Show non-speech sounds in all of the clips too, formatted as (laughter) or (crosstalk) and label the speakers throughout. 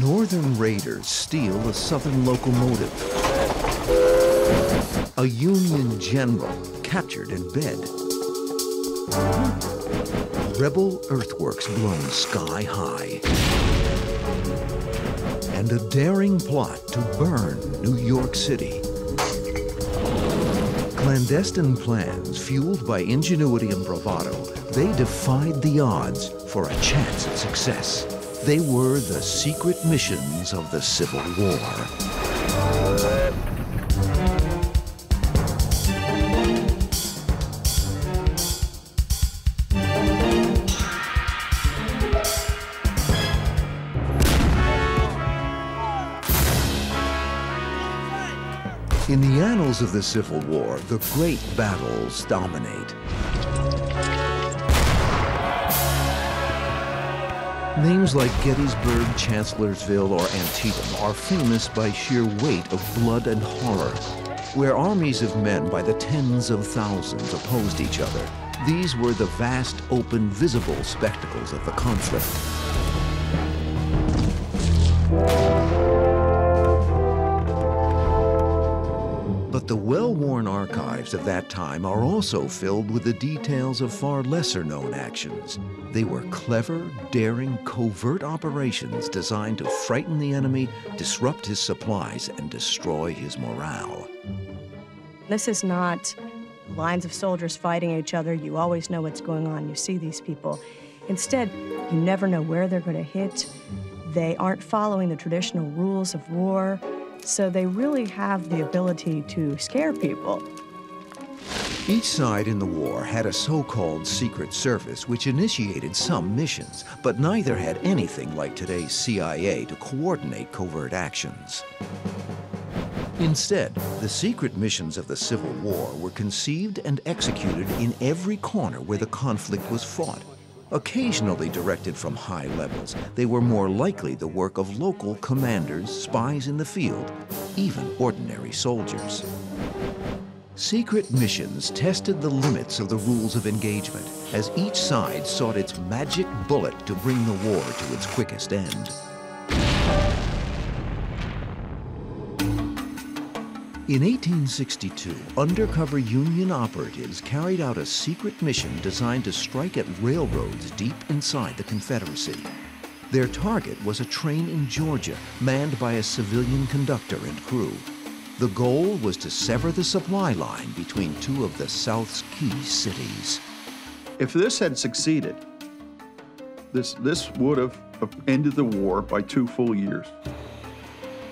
Speaker 1: Northern raiders steal a Southern locomotive. A Union general captured in bed. Rebel earthworks blown sky high. And a daring plot to burn New York City. Clandestine plans fueled by ingenuity and bravado, they defied the odds for a chance at success. They were the secret missions of the Civil War. In the annals of the Civil War, the great battles dominate. Names like Gettysburg, Chancellorsville, or Antietam are famous by sheer weight of blood and horror. Where armies of men by the tens of thousands opposed each other, these were the vast, open, visible spectacles of the conflict. But the well-worn archives of that time are also filled with the details of far lesser-known actions. They were clever, daring, covert operations designed to frighten the enemy, disrupt his supplies, and destroy his morale.
Speaker 2: This is not lines of soldiers fighting each other. You always know what's going on. You see these people. Instead, you never know where they're going to hit. They aren't following the traditional rules of war. So they really have the ability to scare people.
Speaker 1: Each side in the war had a so-called secret service which initiated some missions, but neither had anything like today's CIA to coordinate covert actions. Instead, the secret missions of the Civil War were conceived and executed in every corner where the conflict was fought. Occasionally directed from high levels, they were more likely the work of local commanders, spies in the field, even ordinary soldiers. Secret missions tested the limits of the rules of engagement as each side sought its magic bullet to bring the war to its quickest end. In 1862, undercover Union operatives carried out a secret mission designed to strike at railroads deep inside the Confederacy. Their target was a train in Georgia manned by a civilian conductor and crew. The goal was to sever the supply line between two of the South's key cities.
Speaker 3: If this had succeeded, this, this would have ended the war by two full years.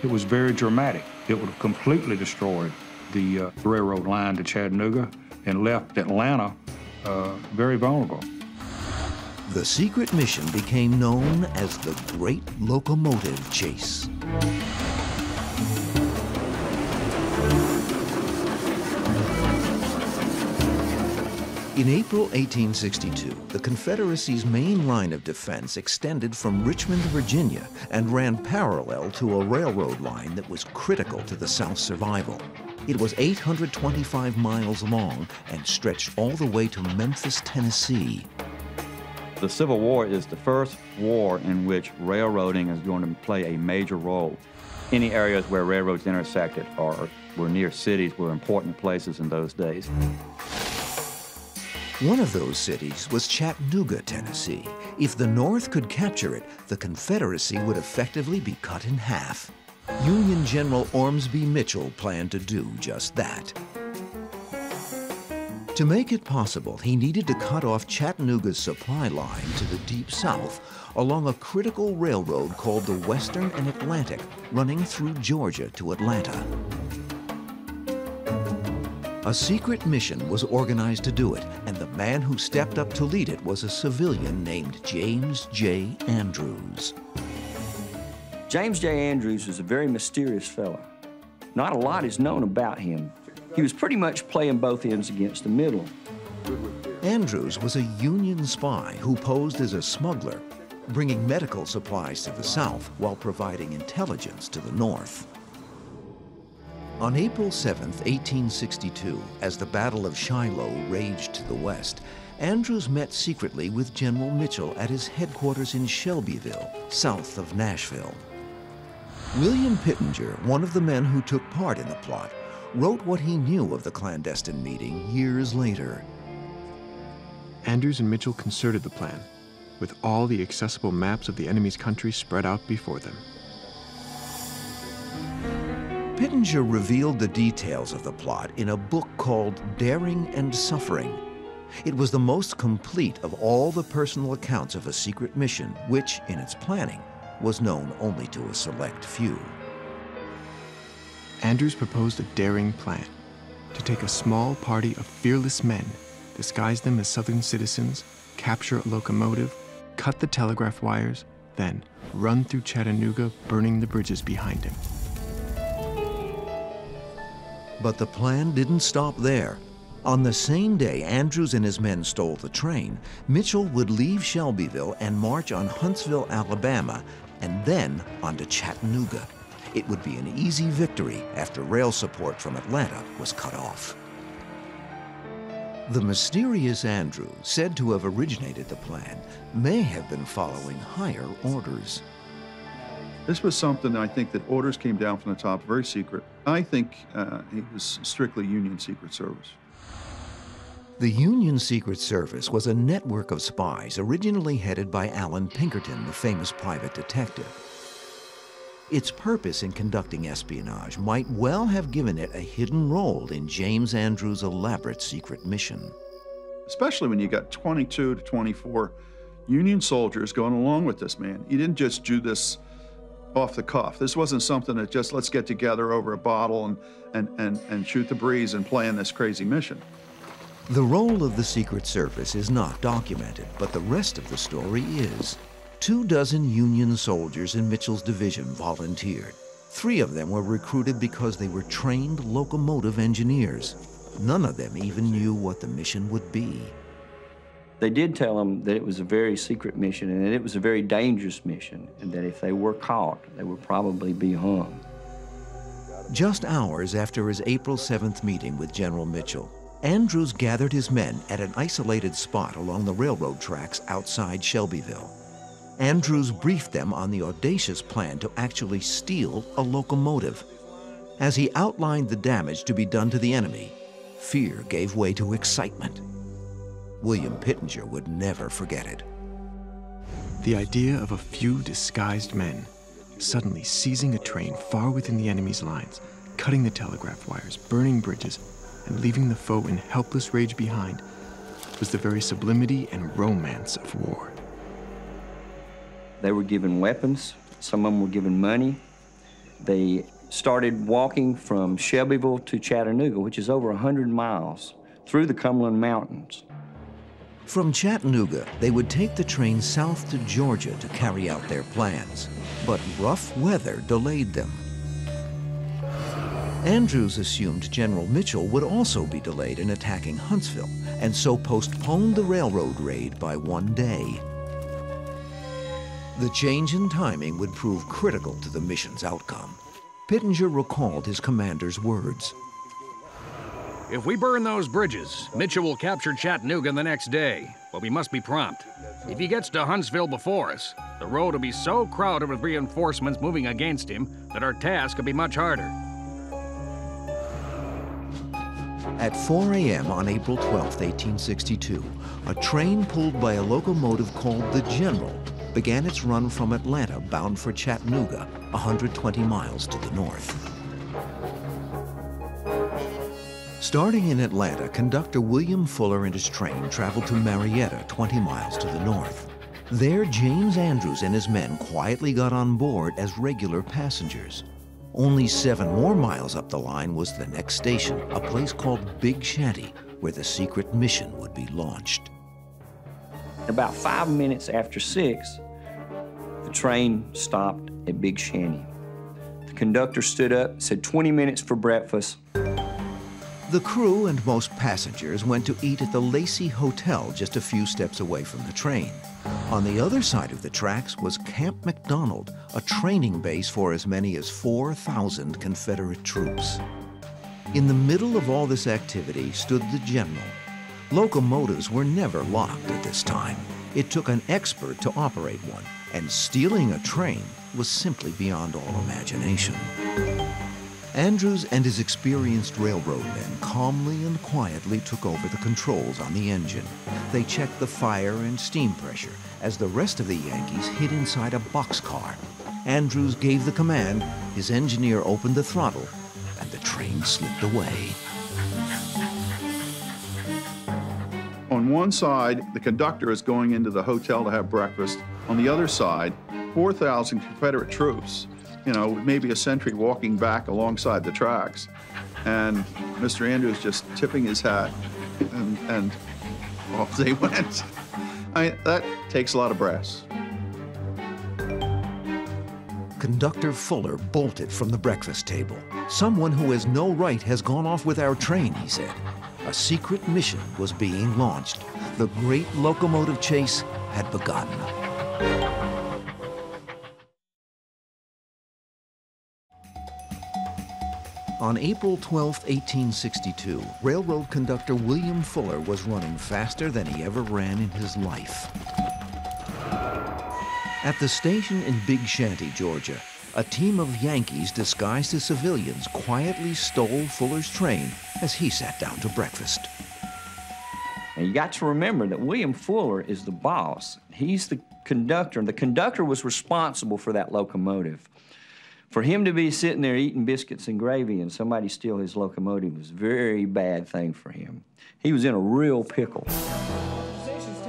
Speaker 4: It was very dramatic. It would have completely destroyed the uh, railroad line to Chattanooga and left Atlanta uh, very vulnerable.
Speaker 1: The secret mission became known as the Great Locomotive Chase. In April 1862, the Confederacy's main line of defense extended from Richmond, Virginia, and ran parallel to a railroad line that was critical to the South's survival. It was 825 miles long and stretched all the way to Memphis, Tennessee.
Speaker 5: The Civil War is the first war in which railroading is going to play a major role. Any areas where railroads intersected or were near cities were important places in those days.
Speaker 1: One of those cities was Chattanooga, Tennessee. If the North could capture it, the Confederacy would effectively be cut in half. Union General Ormsby Mitchell planned to do just that. To make it possible, he needed to cut off Chattanooga's supply line to the Deep South along a critical railroad called the Western and Atlantic, running through Georgia to Atlanta. A secret mission was organized to do it, and the man who stepped up to lead it was a civilian named James J. Andrews.
Speaker 6: James J. Andrews was a very mysterious fellow. Not a lot is known about him. He was pretty much playing both ends against the middle.
Speaker 1: Andrews was a Union spy who posed as a smuggler, bringing medical supplies to the South while providing intelligence to the North. On April 7, 1862, as the Battle of Shiloh raged to the west, Andrews met secretly with General Mitchell at his headquarters in Shelbyville, south of Nashville. William Pittenger, one of the men who took part in the plot, wrote what he knew of the clandestine meeting years later.
Speaker 7: Andrews and Mitchell concerted the plan, with all the accessible maps of the enemy's country spread out before them.
Speaker 1: Pittenger revealed the details of the plot in a book called Daring and Suffering. It was the most complete of all the personal accounts of a secret mission, which, in its planning, was known only to a select few.
Speaker 7: Andrews proposed a daring plan to take a small party of fearless men, disguise them as Southern citizens, capture a locomotive, cut the telegraph wires, then run through Chattanooga, burning the bridges behind him.
Speaker 1: But the plan didn't stop there. On the same day Andrews and his men stole the train, Mitchell would leave Shelbyville and march on Huntsville, Alabama, and then on to Chattanooga. It would be an easy victory after rail support from Atlanta was cut off. The mysterious Andrew, said to have originated the plan, may have been following higher orders.
Speaker 3: This was something I think that orders came down from the top, very secret. I think uh, it was strictly Union Secret Service.
Speaker 1: The Union Secret Service was a network of spies originally headed by Allan Pinkerton, the famous private detective. Its purpose in conducting espionage might well have given it a hidden role in James Andrews' elaborate secret mission.
Speaker 3: Especially when you got 22 to 24 Union soldiers going along with this man. He didn't just do this off the cuff. This wasn't something that just let's get together over a bottle and, and, and, and shoot the breeze and plan this crazy mission.
Speaker 1: The role of the Secret Service is not documented, but the rest of the story is. Two dozen Union soldiers in Mitchell's division volunteered. Three of them were recruited because they were trained locomotive engineers. None of them even knew what the mission would be.
Speaker 6: They did tell them that it was a very secret mission and that it was a very dangerous mission, and that if they were caught, they would probably be hung.
Speaker 1: Just hours after his April 7th meeting with General Mitchell, Andrews gathered his men at an isolated spot along the railroad tracks outside Shelbyville. Andrews briefed them on the audacious plan to actually steal a locomotive. As he outlined the damage to be done to the enemy, fear gave way to excitement. William Pittenger would never forget it.
Speaker 7: The idea of a few disguised men suddenly seizing a train far within the enemy's lines, cutting the telegraph wires, burning bridges, and leaving the foe in helpless rage behind was the very sublimity and romance of war.
Speaker 6: They were given weapons, some of them were given money. They started walking from Shelbyville to Chattanooga, which is over 100 miles, through the Cumberland Mountains.
Speaker 1: From Chattanooga, they would take the train south to Georgia to carry out their plans. But rough weather delayed them. Andrews assumed General Mitchell would also be delayed in attacking Huntsville, and so postponed the railroad raid by one day. The change in timing would prove critical to the mission's outcome. Pittenger recalled his commander's words.
Speaker 8: If we burn those bridges, Mitchell will capture Chattanooga the next day, but we must be prompt. If he gets to Huntsville before us, the road will be so crowded with reinforcements moving against him that our task will be much harder.
Speaker 1: At 4 a.m. on April 12, 1862, a train pulled by a locomotive called the General began its run from Atlanta bound for Chattanooga, 120 miles to the north. Starting in Atlanta, conductor William Fuller and his train traveled to Marietta, 20 miles to the north. There, James Andrews and his men quietly got on board as regular passengers. Only seven more miles up the line was the next station, a place called Big Shanty, where the secret mission would be launched.
Speaker 6: About five minutes after six, the train stopped at Big Shanty. The conductor stood up, said 20 minutes for breakfast.
Speaker 1: The crew and most passengers went to eat at the Lacey Hotel just a few steps away from the train. On the other side of the tracks was Camp McDonald, a training base for as many as 4,000 Confederate troops. In the middle of all this activity stood the General. Locomotives were never locked at this time. It took an expert to operate one, and stealing a train was simply beyond all imagination. Andrews and his experienced railroad men calmly and quietly took over the controls on the engine. They checked the fire and steam pressure as the rest of the Yankees hid inside a boxcar. Andrews gave the command, his engineer opened the throttle, and the train slipped away.
Speaker 3: On one side, the conductor is going into the hotel to have breakfast. On the other side, 4,000 Confederate troops you know, maybe a sentry walking back alongside the tracks. And Mr. Andrews just tipping his hat and, and off they (laughs) went. I that takes a lot of brass.
Speaker 1: Conductor Fuller bolted from the breakfast table. Someone who has no right has gone off with our train, he said. A secret mission was being launched. The great locomotive chase had begun. On April 12, 1862, railroad conductor William Fuller was running faster than he ever ran in his life. At the station in Big Shanty, Georgia, a team of Yankees disguised as civilians quietly stole Fuller's train as he sat down to breakfast.
Speaker 6: And you got to remember that William Fuller is the boss. He's the conductor, and the conductor was responsible for that locomotive. For him to be sitting there eating biscuits and gravy and somebody steal his locomotive was a very bad thing for him. He was in a real pickle.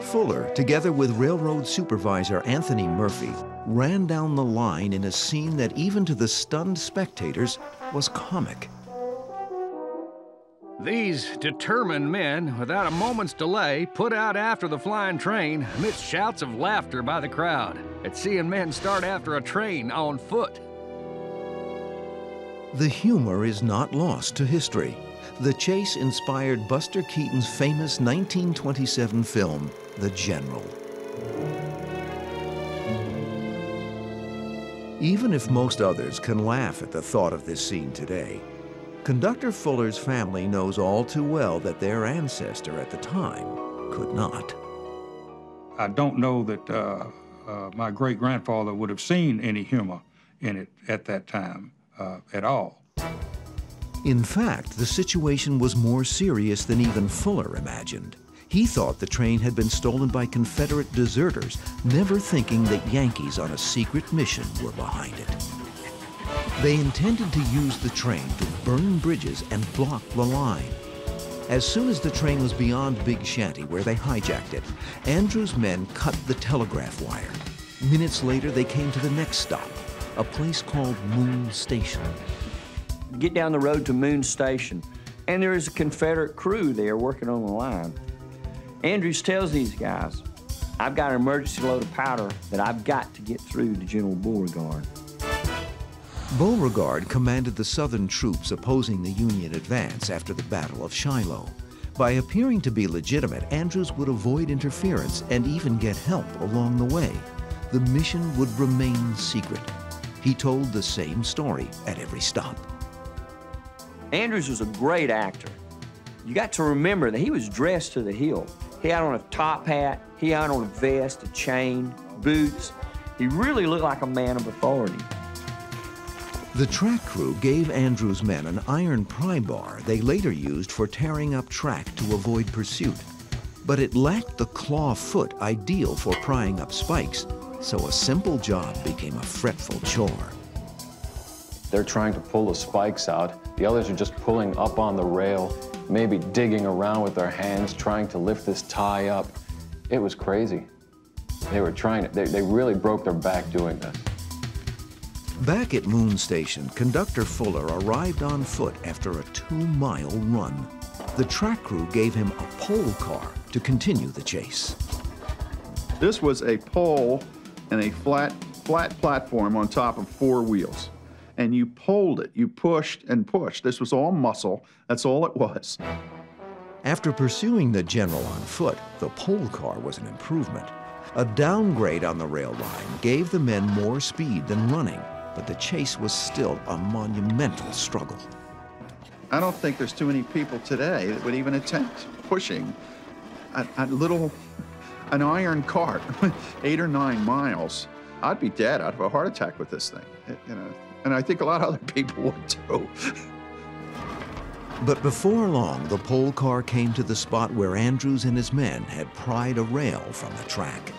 Speaker 1: Fuller, together with railroad supervisor Anthony Murphy, ran down the line in a scene that even to the stunned spectators was comic.
Speaker 9: These determined men, without a moment's delay, put out after the flying train amidst shouts of laughter by the crowd at seeing men start after a train on foot.
Speaker 1: The humor is not lost to history. The chase inspired Buster Keaton's famous 1927 film, The General. Even if most others can laugh at the thought of this scene today, Conductor Fuller's family knows all too well that their ancestor at the time could not.
Speaker 4: I don't know that uh, uh, my great grandfather would have seen any humor in it at that time uh, at all.
Speaker 1: In fact, the situation was more serious than even Fuller imagined. He thought the train had been stolen by Confederate deserters, never thinking that Yankees on a secret mission were behind it. They intended to use the train to burn bridges and block the line. As soon as the train was beyond Big Shanty, where they hijacked it, Andrews' men cut the telegraph wire. Minutes later, they came to the next stop, a place called Moon Station.
Speaker 6: Get down the road to Moon Station, and there is a Confederate crew there working on the line. Andrews tells these guys, I've got an emergency load of powder that I've got to get through to General Beauregard.
Speaker 1: Beauregard commanded the Southern troops opposing the Union advance after the Battle of Shiloh. By appearing to be legitimate, Andrews would avoid interference and even get help along the way. The mission would remain secret. He told the same story at every stop.
Speaker 6: Andrews was a great actor. You got to remember that he was dressed to the hilt. He had on a top hat, he had on a vest, a chain, boots. He really looked like a man of authority.
Speaker 1: The track crew gave Andrews' men an iron pry bar they later used for tearing up track to avoid pursuit. But it lacked the claw foot ideal for prying up spikes, so a simple job became a fretful chore.
Speaker 10: They're trying to pull the spikes out. The others are just pulling up on the rail, maybe digging around with their hands, trying to lift this tie up. It was crazy. They were trying to, they, they really broke their back doing this.
Speaker 1: Back at Moon Station, conductor Fuller arrived on foot after a two-mile run. The track crew gave him a pole car to continue the chase.
Speaker 3: This was a pole and a flat, flat platform on top of four wheels. And you pulled it, you pushed and pushed. This was all muscle. That's all it was.
Speaker 1: After pursuing the general on foot, the pole car was an improvement. A downgrade on the rail line gave the men more speed than running, but the chase was still a monumental struggle.
Speaker 3: I don't think there's too many people today that would even attempt pushing a, a little, an iron cart, (laughs) eight or nine miles. I'd be dead. I'd have a heart attack with this thing. You know, and I think a lot of other (laughs) people would too.
Speaker 1: But before long, the pole car came to the spot where Andrews and his men had pried a rail from the track.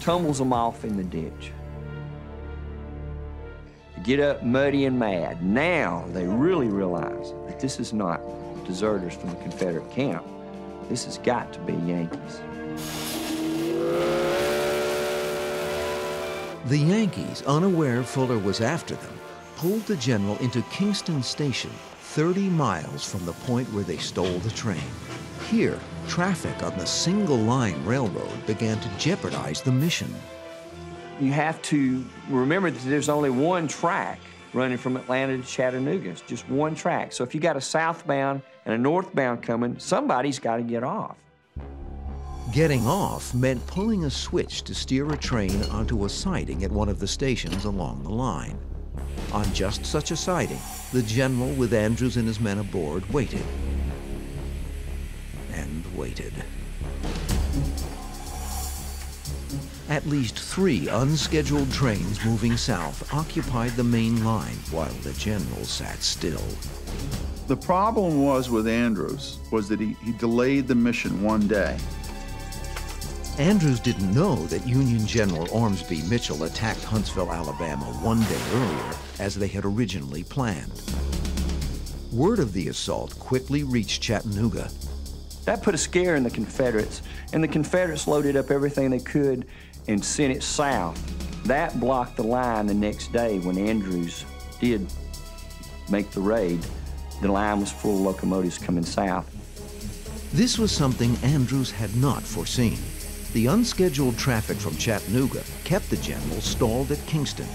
Speaker 6: Tumbles them off in the ditch. Get up muddy and mad. Now they really realize that this is not deserters from the Confederate camp. This has got to be Yankees.
Speaker 1: The Yankees, unaware Fuller was after them, pulled the general into Kingston Station, 30 miles from the point where they stole the train. Here, traffic on the single line railroad began to jeopardize the mission.
Speaker 6: You have to remember that there's only one track running from Atlanta to Chattanooga. It's just one track. So if you got a southbound and a northbound coming, somebody's got to get off.
Speaker 1: Getting off meant pulling a switch to steer a train onto a siding at one of the stations along the line. On just such a siding, the general, with Andrews and his men aboard, waited. And waited. At least three unscheduled trains moving south occupied the main line while the general sat still.
Speaker 3: The problem was with Andrews was that he, he delayed the mission one day.
Speaker 1: Andrews didn't know that Union General Ormsby Mitchell attacked Huntsville, Alabama one day earlier, as they had originally planned. Word of the assault quickly reached Chattanooga.
Speaker 6: That put a scare in the Confederates, and the Confederates loaded up everything they could and sent it south. That blocked the line the next day when Andrews did make the raid. The line was full of locomotives coming south.
Speaker 1: This was something Andrews had not foreseen. The unscheduled traffic from Chattanooga kept the general stalled at Kingston.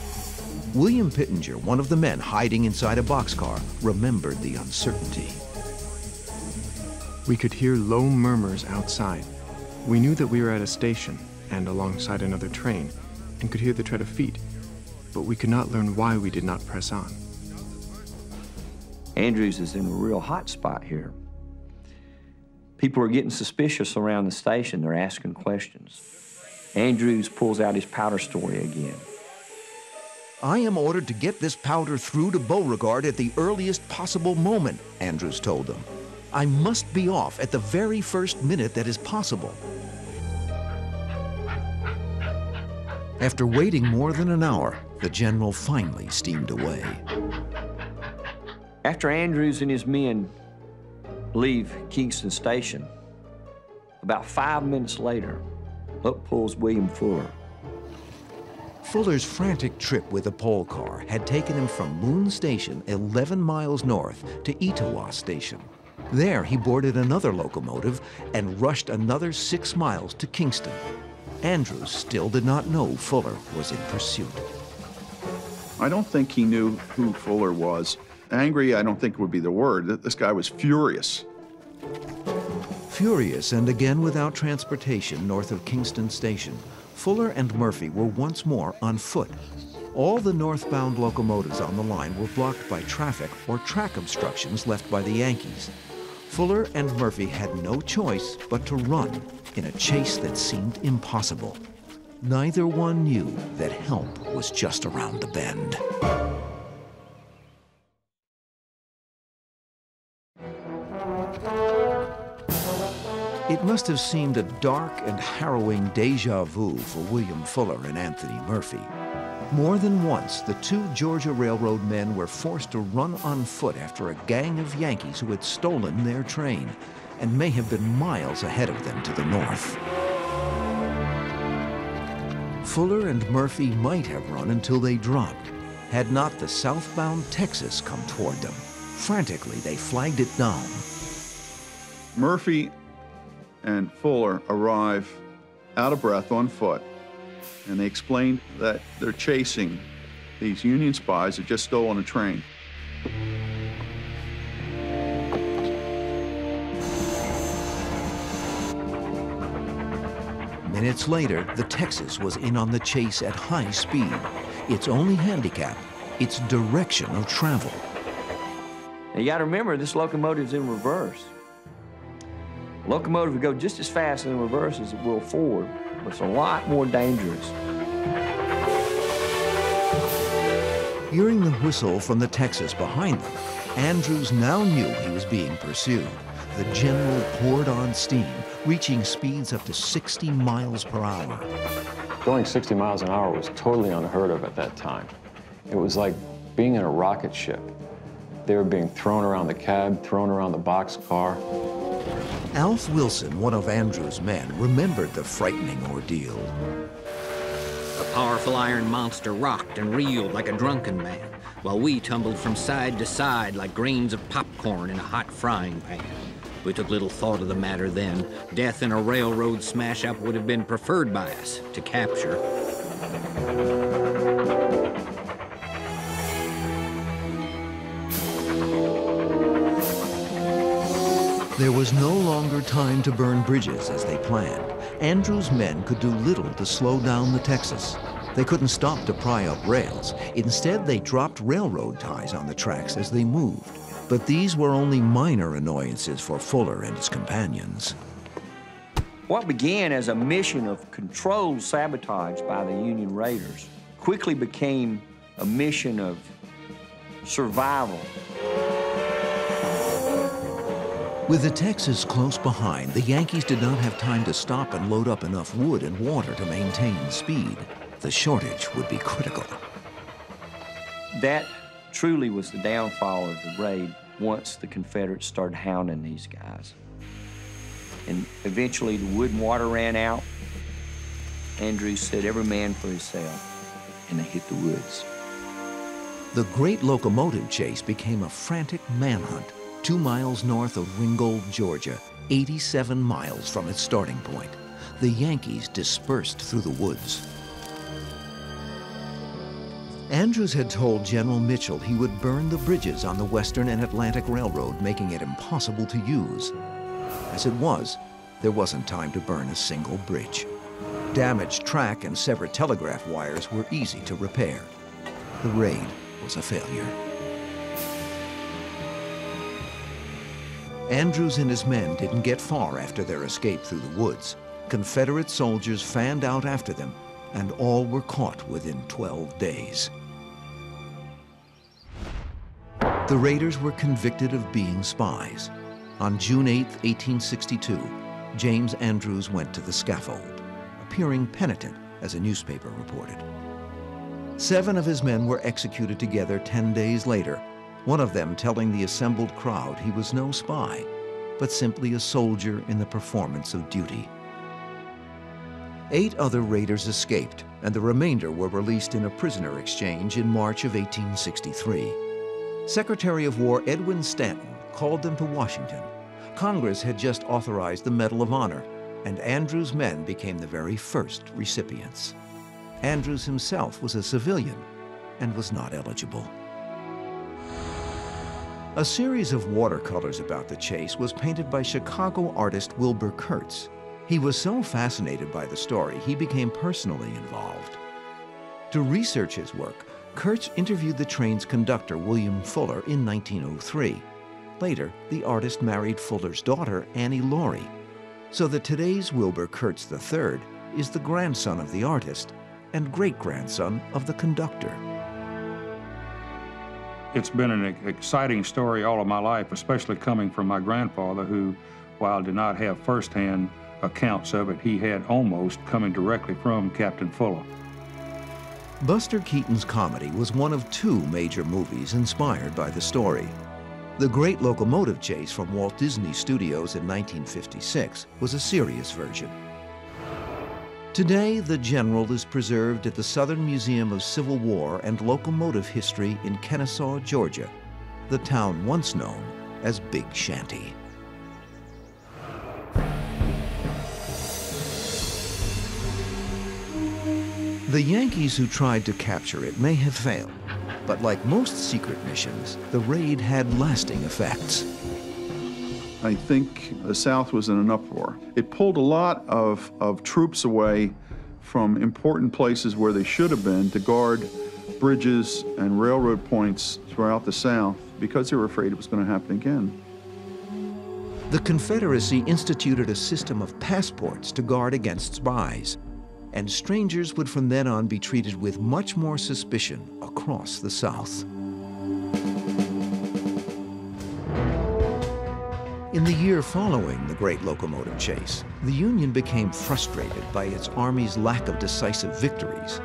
Speaker 1: William Pittenger, one of the men hiding inside a boxcar, remembered the uncertainty.
Speaker 11: We could hear low murmurs outside. We knew that we were at a station and alongside another train and could hear the tread of feet, but we could not learn why we did not press on.
Speaker 6: Andrews is in a real hot spot here. People are getting suspicious around the station. They're asking questions. Andrews pulls out his powder story again.
Speaker 1: I am ordered to get this powder through to Beauregard at the earliest possible moment, Andrews told them. I must be off at the very first minute that is possible. After waiting more than an hour, the general finally steamed away.
Speaker 6: After Andrews and his men leave Kingston Station. About five minutes later, up pulls William Fuller.
Speaker 1: Fuller's frantic trip with the pole car had taken him from Moon Station 11 miles north to Etowah Station. There, he boarded another locomotive and rushed another six miles to Kingston. Andrews still did not know Fuller was in pursuit.
Speaker 3: I don't think he knew who Fuller was Angry, I don't think would be the word. This guy was furious.
Speaker 1: Furious and again without transportation north of Kingston Station, Fuller and Murphy were once more on foot. All the northbound locomotives on the line were blocked by traffic or track obstructions left by the Yankees. Fuller and Murphy had no choice but to run in a chase that seemed impossible. Neither one knew that help was just around the bend. It must have seemed a dark and harrowing deja vu for William Fuller and Anthony Murphy. More than once, the two Georgia Railroad men were forced to run on foot after a gang of Yankees who had stolen their train and may have been miles ahead of them to the north. Fuller and Murphy might have run until they dropped, had not the southbound Texas come toward them. Frantically, they flagged it down.
Speaker 3: Murphy and Fuller arrive out of breath on foot, and they explain that they're chasing these Union spies that just stole on a train.
Speaker 1: Minutes later, the Texas was in on the chase at high speed. Its only handicap, its direction of travel.
Speaker 6: Now you got to remember, this locomotive's in reverse. A Locomotive would go just as fast in reverse as it will forward, but it's a lot more dangerous.
Speaker 1: Hearing the whistle from the Texas behind them, Andrews now knew he was being pursued. The General poured on steam, reaching speeds up to 60 miles per hour.
Speaker 10: Going 60 miles an hour was totally unheard of at that time. It was like being in a rocket ship. They were being thrown around the cab, thrown around the boxcar.
Speaker 1: Alf Wilson, one of Andrews' men, remembered the frightening ordeal.
Speaker 12: The powerful iron monster rocked and reeled like a drunken man, while we tumbled from side to side like grains of popcorn in a hot frying pan. We took little thought of the matter then. Death in a railroad smash-up would have been preferred by us to capture.
Speaker 1: There was no longer time to burn bridges as they planned. Andrews' men could do little to slow down the Texas. They couldn't stop to pry up rails. Instead, they dropped railroad ties on the tracks as they moved. But these were only minor annoyances for Fuller and his companions.
Speaker 6: What began as a mission of controlled sabotage by the Union Raiders quickly became a mission of survival.
Speaker 1: With the Texas close behind, the Yankees did not have time to stop and load up enough wood and water to maintain speed. The shortage would be critical.
Speaker 6: That truly was the downfall of the raid once the Confederates started hounding these guys. And eventually the wood and water ran out. Andrews said, every man for himself, and they hit the woods.
Speaker 1: The great locomotive chase became a frantic manhunt two miles north of Ringgold, Georgia, 87 miles from its starting point. The Yankees dispersed through the woods. Andrews had told General Mitchell he would burn the bridges on the Western and Atlantic Railroad, making it impossible to use. As it was, there wasn't time to burn a single bridge. Damaged track and severed telegraph wires were easy to repair. The raid was a failure. Andrews and his men didn't get far after their escape through the woods. Confederate soldiers fanned out after them, and all were caught within 12 days. The raiders were convicted of being spies. On June 8, 1862, James Andrews went to the scaffold, appearing penitent, as a newspaper reported. Seven of his men were executed together 10 days later one of them telling the assembled crowd he was no spy, but simply a soldier in the performance of duty. Eight other raiders escaped, and the remainder were released in a prisoner exchange in March of 1863. Secretary of War Edwin Stanton called them to Washington. Congress had just authorized the Medal of Honor, and Andrews' men became the very first recipients. Andrews himself was a civilian and was not eligible. A series of watercolors about the chase was painted by Chicago artist Wilbur Kurtz. He was so fascinated by the story, he became personally involved. To research his work, Kurtz interviewed the train's conductor, William Fuller, in 1903. Later, the artist married Fuller's daughter, Annie Laurie, so that today's Wilbur Kurtz III is the grandson of the artist and great-grandson of the conductor.
Speaker 4: It's been an exciting story all of my life, especially coming from my grandfather, who, while did not have firsthand accounts of it, he had almost coming directly from Captain Fuller.
Speaker 1: Buster Keaton's comedy was one of two major movies inspired by the story. The Great Locomotive Chase from Walt Disney Studios in 1956 was a serious version. Today, the General is preserved at the Southern Museum of Civil War and Locomotive History in Kennesaw, Georgia, the town once known as Big Shanty. The Yankees who tried to capture it may have failed, but like most secret missions, the raid had lasting effects.
Speaker 3: I think the South was in an uproar. It pulled a lot of, of troops away from important places where they should have been to guard bridges and railroad points throughout the South because they were afraid it was going to happen again.
Speaker 1: The Confederacy instituted a system of passports to guard against spies, and strangers would from then on be treated with much more suspicion across the South. In the year following the Great Locomotive Chase, the Union became frustrated by its Army's lack of decisive victories.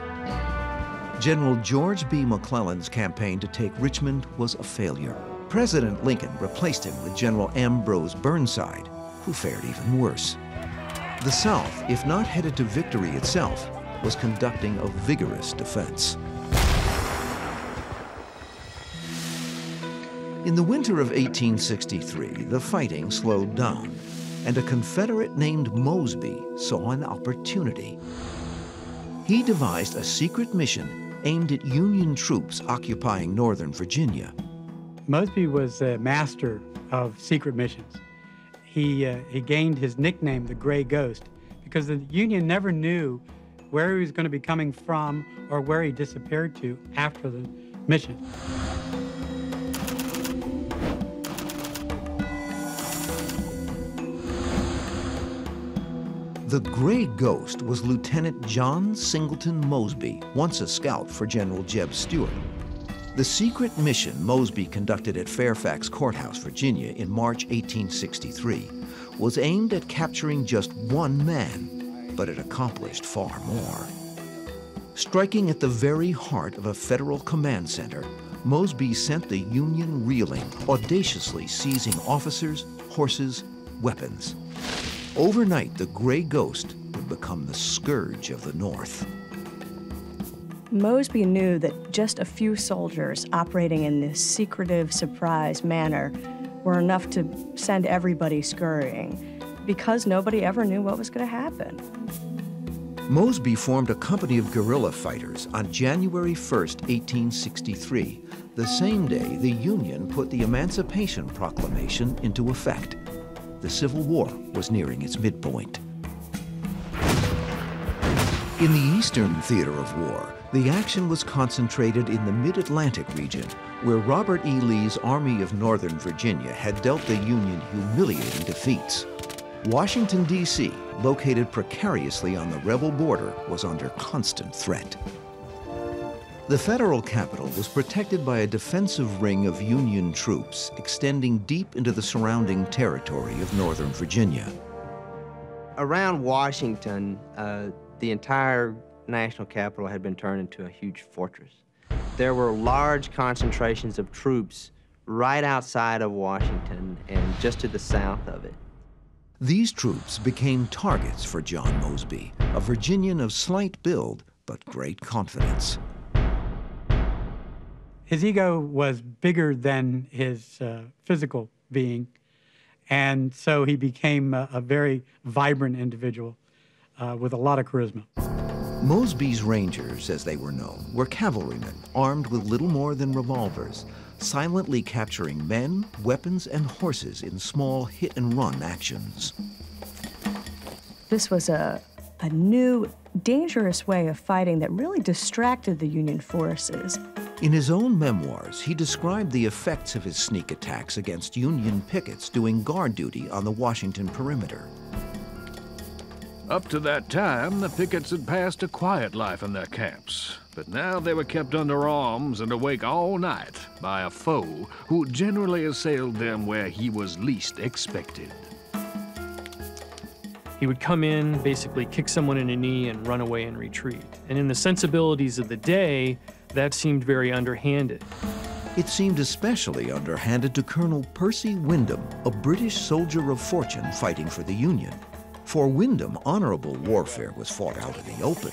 Speaker 1: General George B. McClellan's campaign to take Richmond was a failure. President Lincoln replaced him with General Ambrose Burnside, who fared even worse. The South, if not headed to victory itself, was conducting a vigorous defense. In the winter of 1863, the fighting slowed down, and a Confederate named Mosby saw an opportunity. He devised a secret mission aimed at Union troops occupying Northern Virginia.
Speaker 13: Mosby was a master of secret missions. He, uh, he gained his nickname, the Gray Ghost, because the Union never knew where he was going to be coming from or where he disappeared to after the mission.
Speaker 1: The Gray Ghost was Lieutenant John Singleton Mosby, once a scout for General Jeb Stuart. The secret mission Mosby conducted at Fairfax Courthouse, Virginia in March 1863 was aimed at capturing just one man, but it accomplished far more. Striking at the very heart of a federal command center, Mosby sent the Union reeling, audaciously seizing officers, horses, weapons. Overnight, the Gray Ghost would become the scourge of the North.
Speaker 2: Mosby knew that just a few soldiers operating in this secretive, surprise manner were enough to send everybody scurrying because nobody ever knew what was going to happen.
Speaker 1: Mosby formed a company of guerrilla fighters on January 1, 1863, the same day the Union put the Emancipation Proclamation into effect the Civil War was nearing its midpoint. In the eastern theater of war, the action was concentrated in the mid-Atlantic region, where Robert E. Lee's Army of Northern Virginia had dealt the Union humiliating defeats. Washington, D.C., located precariously on the rebel border, was under constant threat. The federal capital was protected by a defensive ring of Union troops extending deep into the surrounding territory of Northern Virginia.
Speaker 14: Around Washington, uh, the entire national capital had been turned into a huge fortress. There were large concentrations of troops right outside of Washington and just to the south of it.
Speaker 1: These troops became targets for John Mosby, a Virginian of slight build but great confidence
Speaker 13: his ego was bigger than his uh, physical being. And so he became a, a very vibrant individual uh, with a lot of charisma.
Speaker 1: Mosby's Rangers, as they were known, were cavalrymen armed with little more than revolvers, silently capturing men, weapons, and horses in small hit and run actions.
Speaker 2: This was a, a new, dangerous way of fighting that really distracted the Union forces.
Speaker 1: In his own memoirs, he described the effects of his sneak attacks against Union pickets doing guard duty on the Washington perimeter.
Speaker 9: Up to that time, the pickets had passed a quiet life in their camps, but now they were kept under arms and awake all night by a foe who generally assailed them where he was least expected.
Speaker 15: He would come in, basically kick someone in a knee, and run away and retreat. And in the sensibilities of the day, that seemed very underhanded.
Speaker 1: It seemed especially underhanded to Colonel Percy Wyndham, a British soldier of fortune fighting for the Union. For Wyndham, honorable warfare was fought out in the open.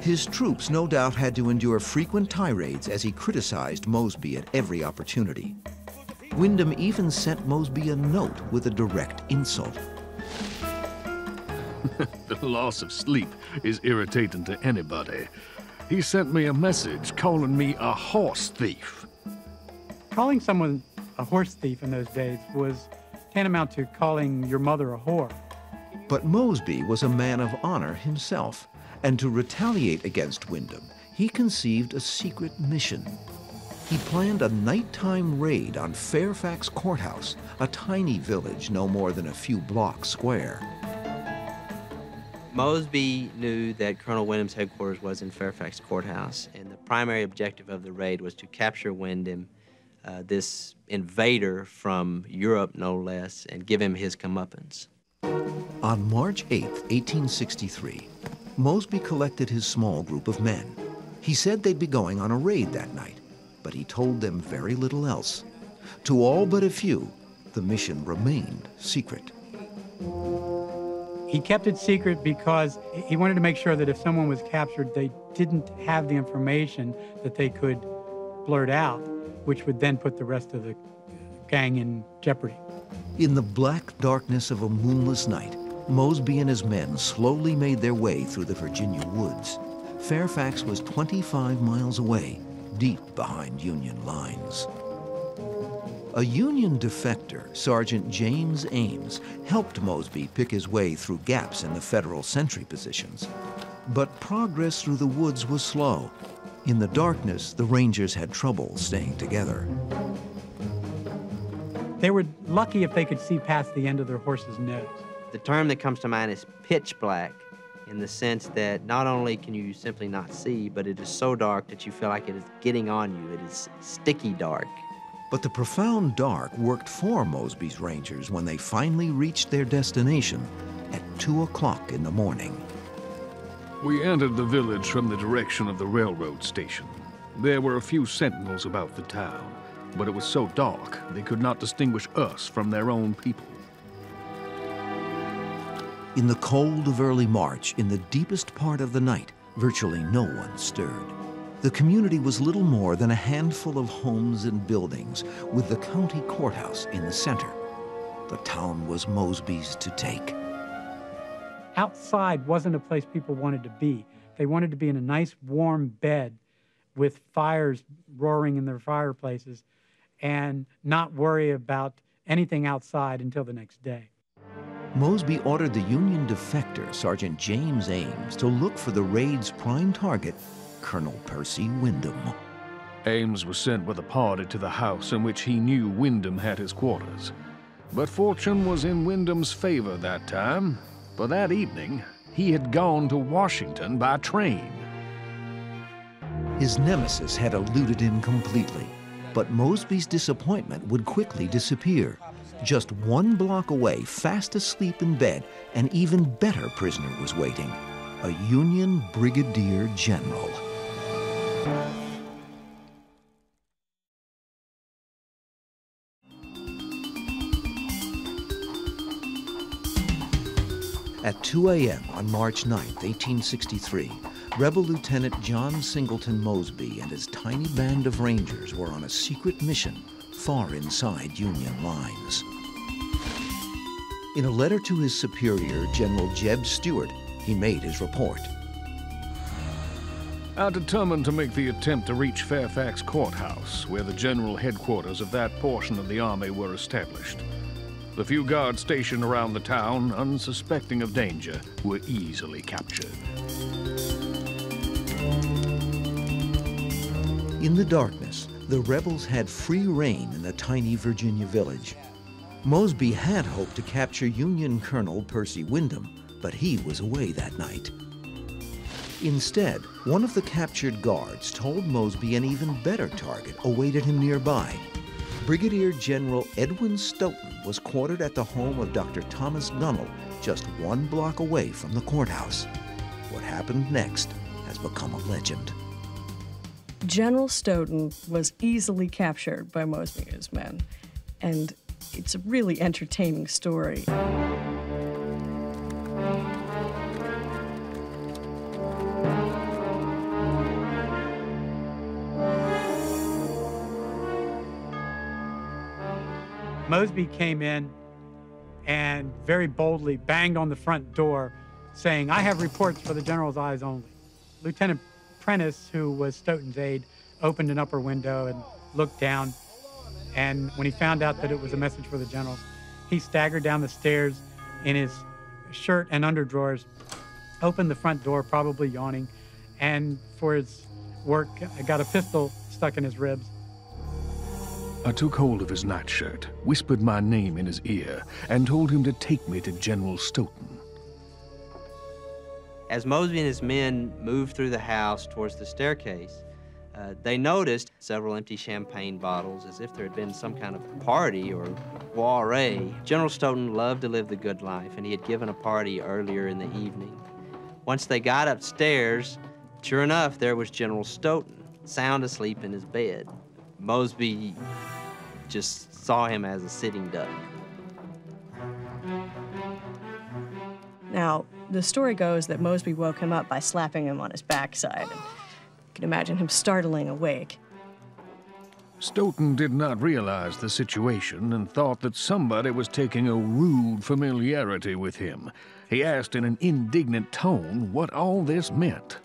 Speaker 1: His troops no doubt had to endure frequent tirades as he criticized Mosby at every opportunity. Wyndham even sent Mosby a note with a direct insult. (laughs)
Speaker 9: the loss of sleep is irritating to anybody. He sent me a message calling me a horse thief.
Speaker 13: Calling someone a horse thief in those days was tantamount to calling your mother a whore.
Speaker 1: But Mosby was a man of honor himself, and to retaliate against Wyndham, he conceived a secret mission. he planned a nighttime raid on Fairfax Courthouse, a tiny village no more than a few blocks square.
Speaker 14: Mosby knew that Colonel Wyndham's headquarters was in Fairfax Courthouse, and the primary objective of the raid was to capture Wyndham, uh, this invader from Europe, no less, and give him his comeuppance.
Speaker 1: On March 8, 1863, Mosby collected his small group of men. He said they'd be going on a raid that night, but he told them very little else. To all but a few, the mission remained secret.
Speaker 13: He kept it secret because he wanted to make sure that if someone was captured, they didn't have the information that they could blurt out, which would then put the rest of the gang in jeopardy.
Speaker 1: In the black darkness of a moonless night, Mosby and his men slowly made their way through the Virginia woods. Fairfax was 25 miles away, deep behind Union lines. A Union defector, Sergeant James Ames, helped Mosby pick his way through gaps in the Federal sentry positions. But progress through the woods was slow. In the darkness, the Rangers had trouble staying together.
Speaker 13: They were lucky if they could see past the end of their horse's nose.
Speaker 14: The term that comes to mind is pitch black, in the sense that not only can you simply not see, but it is so dark that you feel like it is getting on you. It is sticky dark.
Speaker 1: But the profound dark worked for Mosby's Rangers when they finally reached their destination at 2 o'clock in the morning.
Speaker 9: We entered the village from the direction of the railroad station. There were a few sentinels about the town, but it was so dark they could not distinguish us from their own people.
Speaker 1: In the cold of early March, in the deepest part of the night, virtually no one stirred. The community was little more than a handful of homes and buildings, with the county courthouse in the center. The town was Mosby's to take.
Speaker 13: Outside wasn't a place people wanted to be. They wanted to be in a nice warm bed with fires roaring in their fireplaces and not worry about anything outside until the next day.
Speaker 1: Mosby ordered the Union defector, Sergeant James Ames, to look for the raid's prime target, Colonel Percy Wyndham.
Speaker 9: Ames was sent with a party to the house in which he knew Wyndham had his quarters. But fortune was in Wyndham's favor that time, for that evening he had gone to Washington by train.
Speaker 1: His nemesis had eluded him completely, but Mosby's disappointment would quickly disappear. Just one block away, fast asleep in bed, an even better prisoner was waiting a Union brigadier general. At 2 a.m. on March 9, 1863, Rebel Lieutenant John Singleton Mosby and his tiny band of Rangers were on a secret mission far inside Union lines. In a letter to his superior, General Jeb Stuart, he made his report.
Speaker 9: I determined to make the attempt to reach Fairfax Courthouse, where the general headquarters of that portion of the Army were established. The few guards stationed around the town, unsuspecting of danger, were easily captured.
Speaker 1: In the darkness, the rebels had free rein in the tiny Virginia village. Mosby had hoped to capture Union Colonel Percy Wyndham, but he was away that night. Instead, one of the captured guards told Mosby an even better target awaited him nearby. Brigadier General Edwin Stoughton was quartered at the home of Dr. Thomas Gunnell, just one block away from the courthouse. What happened next has become a legend.
Speaker 2: General Stoughton was easily captured by Mosby and his men, and it's a really entertaining story.
Speaker 13: Mosby came in and very boldly banged on the front door, saying, I have reports for the general's eyes only. Lieutenant Prentice, who was Stoughton's aide, opened an upper window and looked down. And when he found out that it was a message for the general, he staggered down the stairs in his shirt and underdrawers, opened the front door, probably yawning, and for his work, got a pistol stuck in his ribs
Speaker 8: I took hold of his nightshirt, whispered my name in his ear, and told him to take me to General Stoughton.
Speaker 14: As Mosby and his men moved through the house towards the staircase, uh, they noticed several empty champagne bottles as if there had been some kind of party or soiree. General Stoughton loved to live the good life, and he had given a party earlier in the evening. Once they got upstairs, sure enough, there was General Stoughton, sound asleep in his bed. Mosby just saw him as a sitting duck.
Speaker 2: Now, the story goes that Mosby woke him up by slapping him on his backside. And you can imagine him startling awake.
Speaker 8: Stoughton did not realize the situation and thought that somebody was taking a rude familiarity with him. He asked in an indignant tone what all this meant.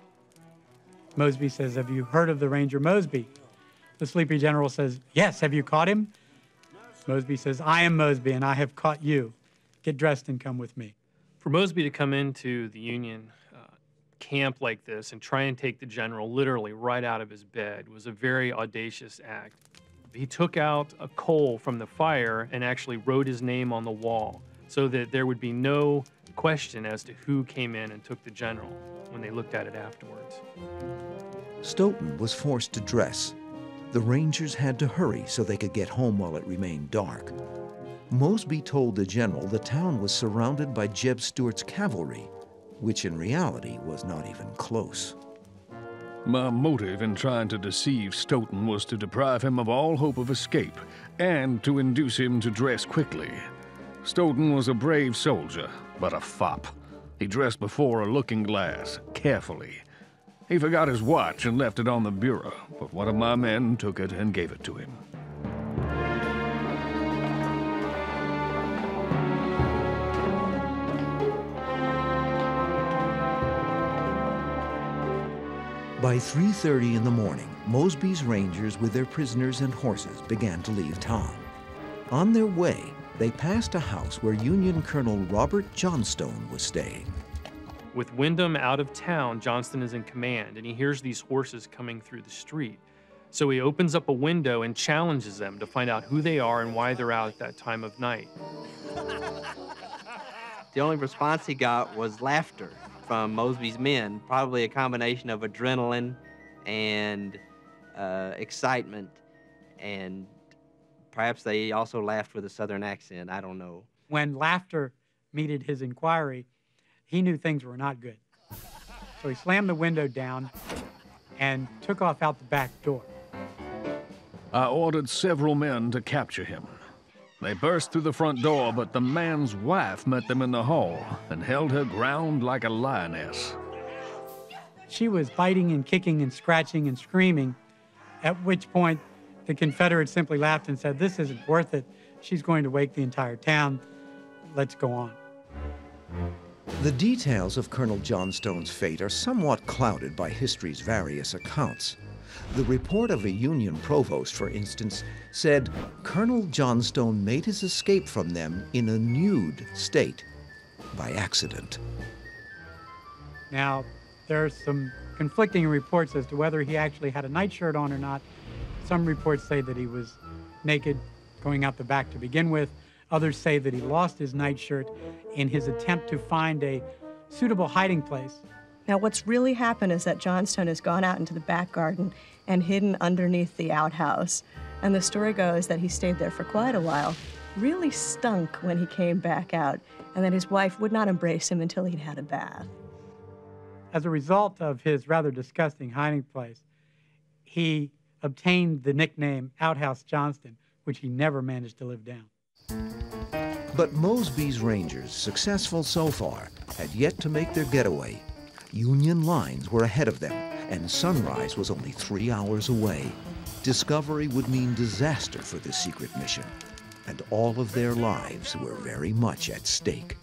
Speaker 13: Mosby says, Have you heard of the Ranger Mosby? The sleepy general says, Yes, have you caught him? Mosby says, I am Mosby, and I have caught you. Get dressed and come with me.
Speaker 15: For Mosby to come into the Union uh, camp like this and try and take the general literally right out of his bed was a very audacious act. He took out a coal from the fire and actually wrote his name on the wall so that there would be no question as to who came in and took the general when they looked at it afterwards.
Speaker 1: Stoughton was forced to dress. The Rangers had to hurry so they could get home while it remained dark. Mosby told the general the town was surrounded by Jeb Stuart's cavalry, which in reality was not even close.
Speaker 8: My motive in trying to deceive Stoughton was to deprive him of all hope of escape and to induce him to dress quickly. Stoughton was a brave soldier, but a fop. He dressed before a looking glass, carefully. He forgot his watch and left it on the bureau, but one of my men took it and gave it to him.
Speaker 1: By 3.30 in the morning, Mosby's Rangers with their prisoners and horses began to leave town. On their way, they passed a house where Union Colonel Robert Johnstone was staying.
Speaker 15: With Wyndham out of town, Johnstone is in command, and he hears these horses coming through the street. So he opens up a window and challenges them to find out who they are and why they're out at that time of night. (laughs)
Speaker 14: The only response he got was laughter from Mosby's men, probably a combination of adrenaline and uh, excitement, and perhaps they also laughed with a southern accent. I don't know.
Speaker 13: When laughter meted his inquiry, he knew things were not good. So he slammed the window down and took off out the back door.
Speaker 8: I ordered several men to capture him. They burst through the front door, but the man's wife met them in the hall and held her ground like a lioness.
Speaker 13: She was biting and kicking and scratching and screaming, at which point the Confederates simply laughed and said, This isn't worth it. She's going to wake the entire town. Let's go on.
Speaker 1: The details of Colonel Johnstone's fate are somewhat clouded by history's various accounts. The report of a Union provost, for instance, said Colonel Johnstone made his escape from them in a nude state by accident.
Speaker 13: Now, there are some conflicting reports as to whether he actually had a nightshirt on or not. Some reports say that he was naked going out the back to begin with. Others say that he lost his nightshirt in his attempt to find a suitable hiding place.
Speaker 2: Now, what's really happened is that Johnstone has gone out into the back garden and hidden underneath the outhouse. And the story goes that he stayed there for quite a while, really stunk when he came back out, and that his wife would not embrace him until he'd had a bath.
Speaker 13: As a result of his rather disgusting hiding place, he obtained the nickname Outhouse Johnstone, which he never managed to live down.
Speaker 1: But Mosby's Rangers, successful so far, had yet to make their getaway. Union lines were ahead of them, and sunrise was only three hours away. Discovery would mean disaster for the secret mission, and all of their lives were very much at stake.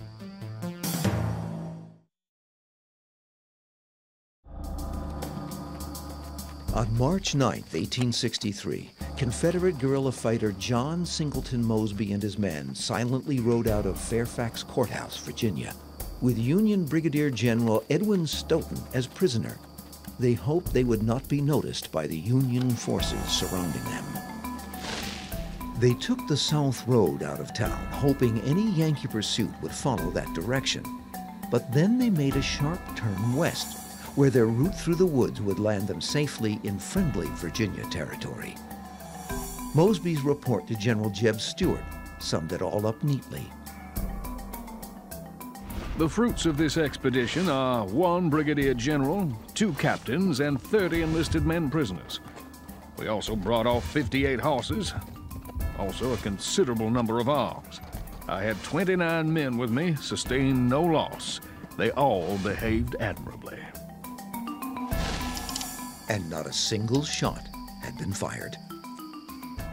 Speaker 1: On March 9, 1863, Confederate guerrilla fighter John Singleton Mosby and his men silently rode out of Fairfax Courthouse, Virginia, with Union Brigadier General Edwin Stoughton as prisoner. They hoped they would not be noticed by the Union forces surrounding them. They took the South Road out of town, hoping any Yankee pursuit would follow that direction. But then they made a sharp turn west, where their route through the woods would land them safely in friendly Virginia territory. Mosby's report to General Jeb Stuart summed it all up neatly.
Speaker 8: The fruits of this expedition are one brigadier general, two captains, and 30 enlisted men prisoners. We also brought off 58 horses, also a considerable number of arms. I had 29 men with me, sustained no loss. They all behaved admirably.
Speaker 1: And not a single shot had been fired.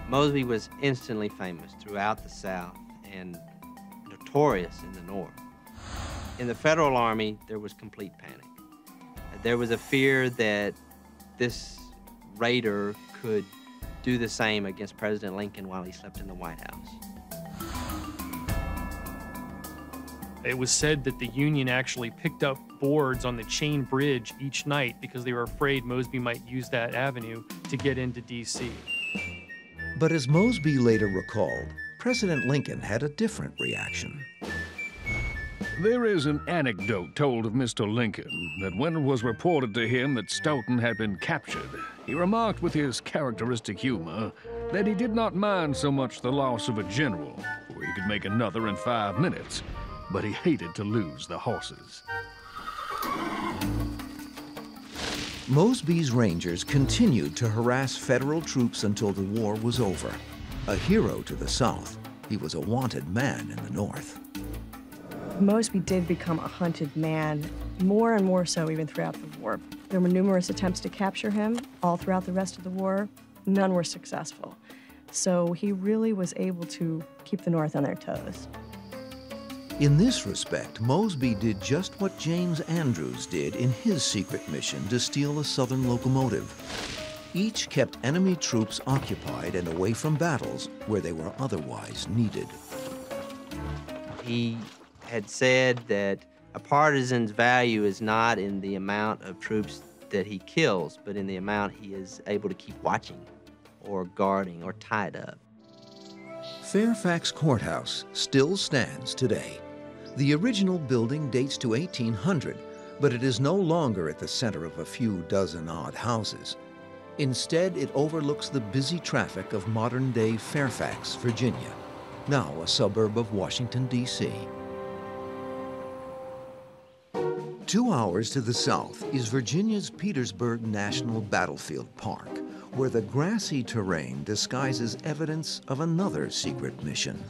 Speaker 14: Mosby was instantly famous throughout the South and notorious in the North. In the Federal Army, there was complete panic. There was a fear that this raider could do the same against President Lincoln while he slept in the White House.
Speaker 15: It was said that the Union actually picked up boards on the chain bridge each night because they were afraid Mosby might use that avenue to get into D.C.
Speaker 1: But as Mosby later recalled, President Lincoln had a different reaction.
Speaker 8: There is an anecdote told of Mr. Lincoln that when it was reported to him that Stoughton had been captured, he remarked with his characteristic humor that he did not mind so much the loss of a general, for he could make another in five minutes, but he hated to lose the horses.
Speaker 1: Mosby's Rangers continued to harass federal troops until the war was over. A hero to the South, he was a wanted man in the North.
Speaker 2: Mosby did become a hunted man, more and more so even throughout the war. There were numerous attempts to capture him all throughout the rest of the war. None were successful. So he really was able to keep the North on their toes.
Speaker 1: In this respect, Mosby did just what James Andrews did in his secret mission to steal a Southern locomotive. Each kept enemy troops occupied and away from battles where they were otherwise needed.
Speaker 14: He had said that a partisan's value is not in the amount of troops that he kills, but in the amount he is able to keep watching or guarding or tied up.
Speaker 1: Fairfax Courthouse still stands today. The original building dates to 1800, but it is no longer at the center of a few dozen odd houses. Instead, it overlooks the busy traffic of modern day Fairfax, Virginia, now a suburb of Washington, D.C. Two hours to the south is Virginia's Petersburg National Battlefield Park, where the grassy terrain disguises evidence of another secret mission.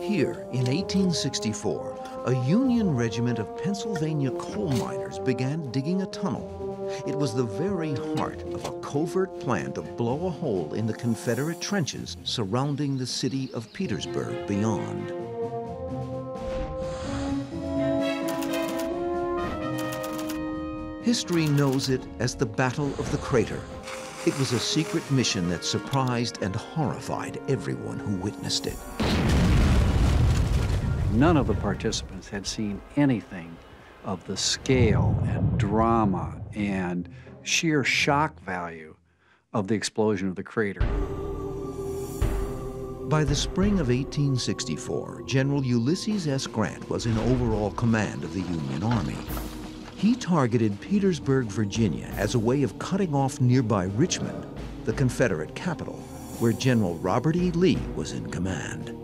Speaker 1: Here, in 1864, a Union regiment of Pennsylvania coal miners began digging a tunnel. It was the very heart of a covert plan to blow a hole in the Confederate trenches surrounding the city of Petersburg beyond. History knows it as the Battle of the Crater. It was a secret mission that surprised and horrified everyone who witnessed it.
Speaker 16: None of the participants had seen anything of the scale and drama and sheer shock value of the explosion of the crater.
Speaker 1: By the spring of 1864, General Ulysses S. Grant was in overall command of the Union Army. He targeted Petersburg, Virginia as a way of cutting off nearby Richmond, the Confederate capital, where General Robert E. Lee was in command.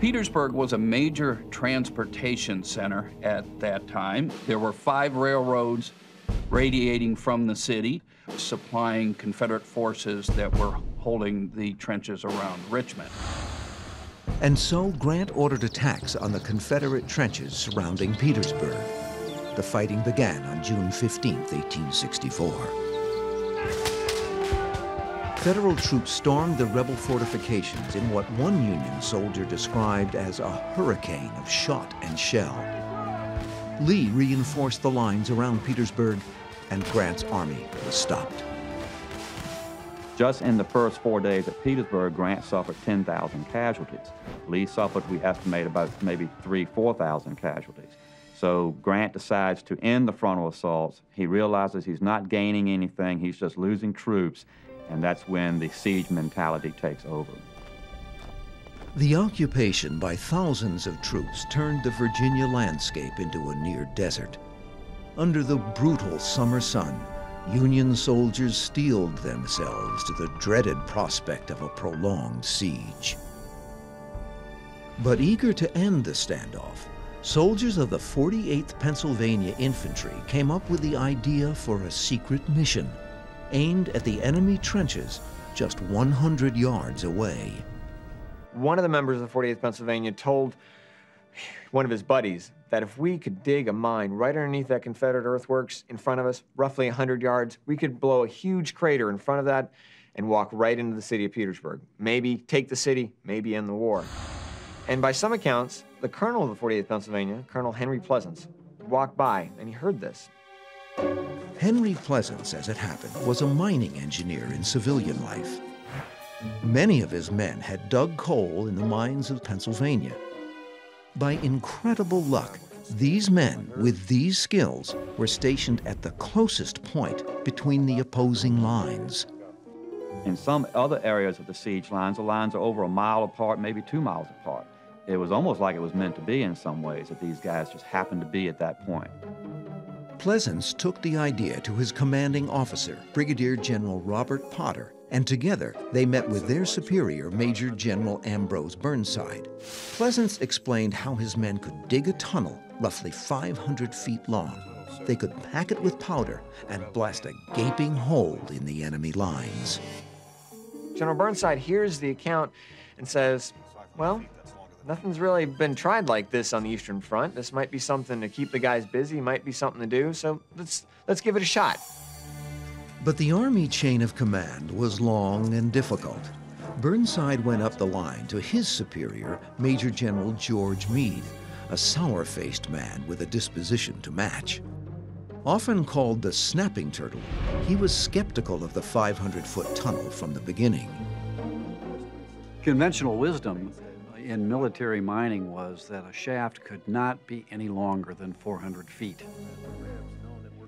Speaker 17: Petersburg was a major transportation center at that time. There were five railroads radiating from the city, supplying Confederate forces that were holding the trenches around Richmond.
Speaker 1: And so Grant ordered attacks on the Confederate trenches surrounding Petersburg. The fighting began on June 15, 1864. Federal troops stormed the rebel fortifications in what one Union soldier described as a hurricane of shot and shell. Lee reinforced the lines around Petersburg, and Grant's army was stopped.
Speaker 5: Just in the first four days at Petersburg, Grant suffered 10,000 casualties. Lee suffered, we estimate, about maybe three, 4,000 casualties. So Grant decides to end the frontal assaults. He realizes he's not gaining anything, he's just losing troops, And that's when the siege mentality takes over.
Speaker 1: The occupation by thousands of troops turned the Virginia landscape into a near desert. Under the brutal summer sun, Union soldiers steeled themselves to the dreaded prospect of a prolonged siege. But eager to end the standoff, soldiers of the 48th Pennsylvania Infantry came up with the idea for a secret mission aimed at the enemy trenches just 100 yards away.
Speaker 18: One of the members of the 48th Pennsylvania told one of his buddies that if we could dig a mine right underneath that Confederate earthworks in front of us, roughly 100 yards, we could blow a huge crater in front of that and walk right into the city of Petersburg. Maybe take the city, maybe end the war. And by some accounts, the colonel of the 48th Pennsylvania, Colonel Henry Pleasants, walked by and he heard this.
Speaker 1: Henry Pleasants, as it happened, was a mining engineer in civilian life. Many of his men had dug coal in the mines of Pennsylvania. By incredible luck, these men with these skills were stationed at the closest point between the opposing lines.
Speaker 5: In some other areas of the siege lines, the lines are over a mile apart, maybe two miles apart. It was almost like it was meant to be in some ways that these guys just happened to be at that point.
Speaker 1: Pleasants took the idea to his commanding officer, Brigadier General Robert Potter, and together they met with their superior, Major General Ambrose Burnside. Pleasants explained how his men could dig a tunnel roughly 500 feet long. They could pack it with powder and blast a gaping hole in the enemy lines.
Speaker 18: General Burnside hears the account and says, Well, nothing's really been tried like this on the Eastern Front. This might be something to keep the guys busy, might be something to do, so let's, let's give it a shot.
Speaker 1: But the Army chain of command was long and difficult. Burnside went up the line to his superior, Major General George Meade, a sour faced man with a disposition to match. Often called the snapping turtle, he was skeptical of the 500 foot tunnel from the beginning.
Speaker 16: Conventional wisdom in military mining was that a shaft could not be any longer than 400 feet.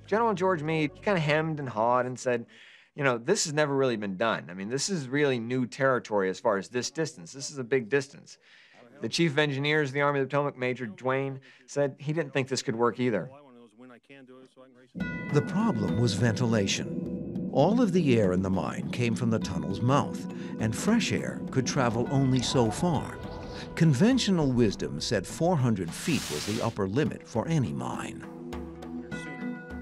Speaker 18: General George Meade kind of hemmed and hawed and said, you know, this has never really been done. I mean, this is really new territory as far as this distance. This is a big distance. The chief of engineers of the Army of the Potomac, Major Duane, said he didn't think this could work either.
Speaker 1: The problem was ventilation. All of the air in the mine came from the tunnel's mouth, and fresh air could travel only so far. Conventional wisdom said 400 feet was the upper limit for any mine.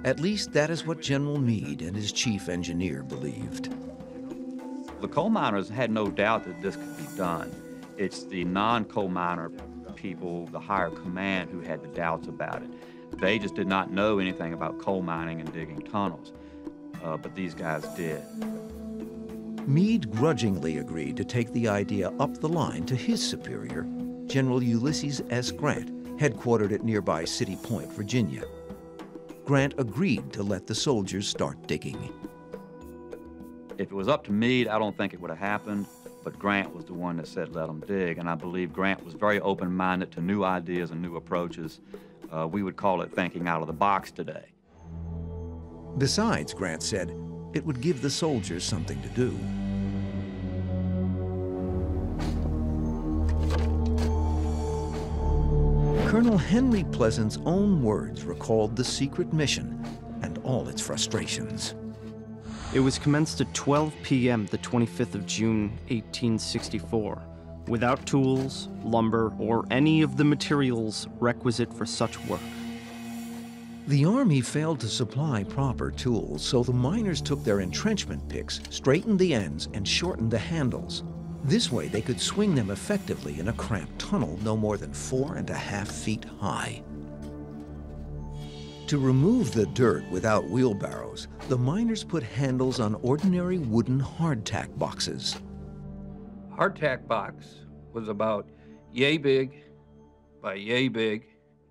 Speaker 1: At least that is what General Meade and his chief engineer believed.
Speaker 5: The coal miners had no doubt that this could be done. It's the non-coal miner people, the higher command, who had the doubts about it. They just did not know anything about coal mining and digging tunnels, uh, but these guys did.
Speaker 1: Meade grudgingly agreed to take the idea up the line to his superior, General Ulysses S. Grant, headquartered at nearby City Point, Virginia. Grant agreed to let the soldiers start digging.
Speaker 5: If it was up to Meade, I don't think it would have happened, but Grant was the one that said let them dig, and I believe Grant was very open-minded to new ideas and new approaches. Uh, we would call it thinking out of the box today.
Speaker 1: Besides, Grant said, it would give the soldiers something to do. Colonel Henry Pleasants' own words recalled the secret mission and all its frustrations.
Speaker 19: It was commenced at 12 p.m. the 25th of June, 1864, without tools, lumber, or any of the materials requisite for such work.
Speaker 1: The Army failed to supply proper tools, so the miners took their entrenchment picks, straightened the ends, and shortened the handles. This way, they could swing them effectively in a cramped tunnel no more than four and a half feet high. To remove the dirt without wheelbarrows, the miners put handles on ordinary wooden hardtack boxes.
Speaker 17: Hardtack box was about yay big by yay big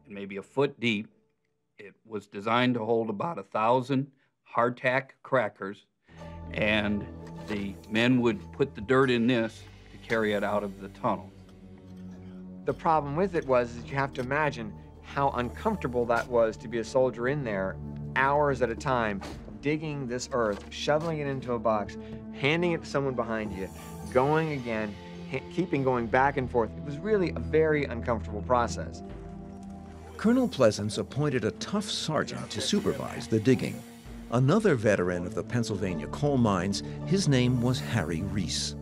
Speaker 17: and maybe a foot deep. Was designed to hold about a thousand hardtack crackers, and the men would put the dirt in this to carry it out of the tunnel.
Speaker 18: The problem with it was that you have to imagine how uncomfortable that was to be a soldier in there hours at a time, digging this earth, shoveling it into a box, handing it to someone behind you, going again, keeping going back and forth. It was really a very uncomfortable process.
Speaker 1: Colonel Pleasants appointed a tough sergeant to supervise the digging. Another veteran of the Pennsylvania coal mines, his name was Harry Reese.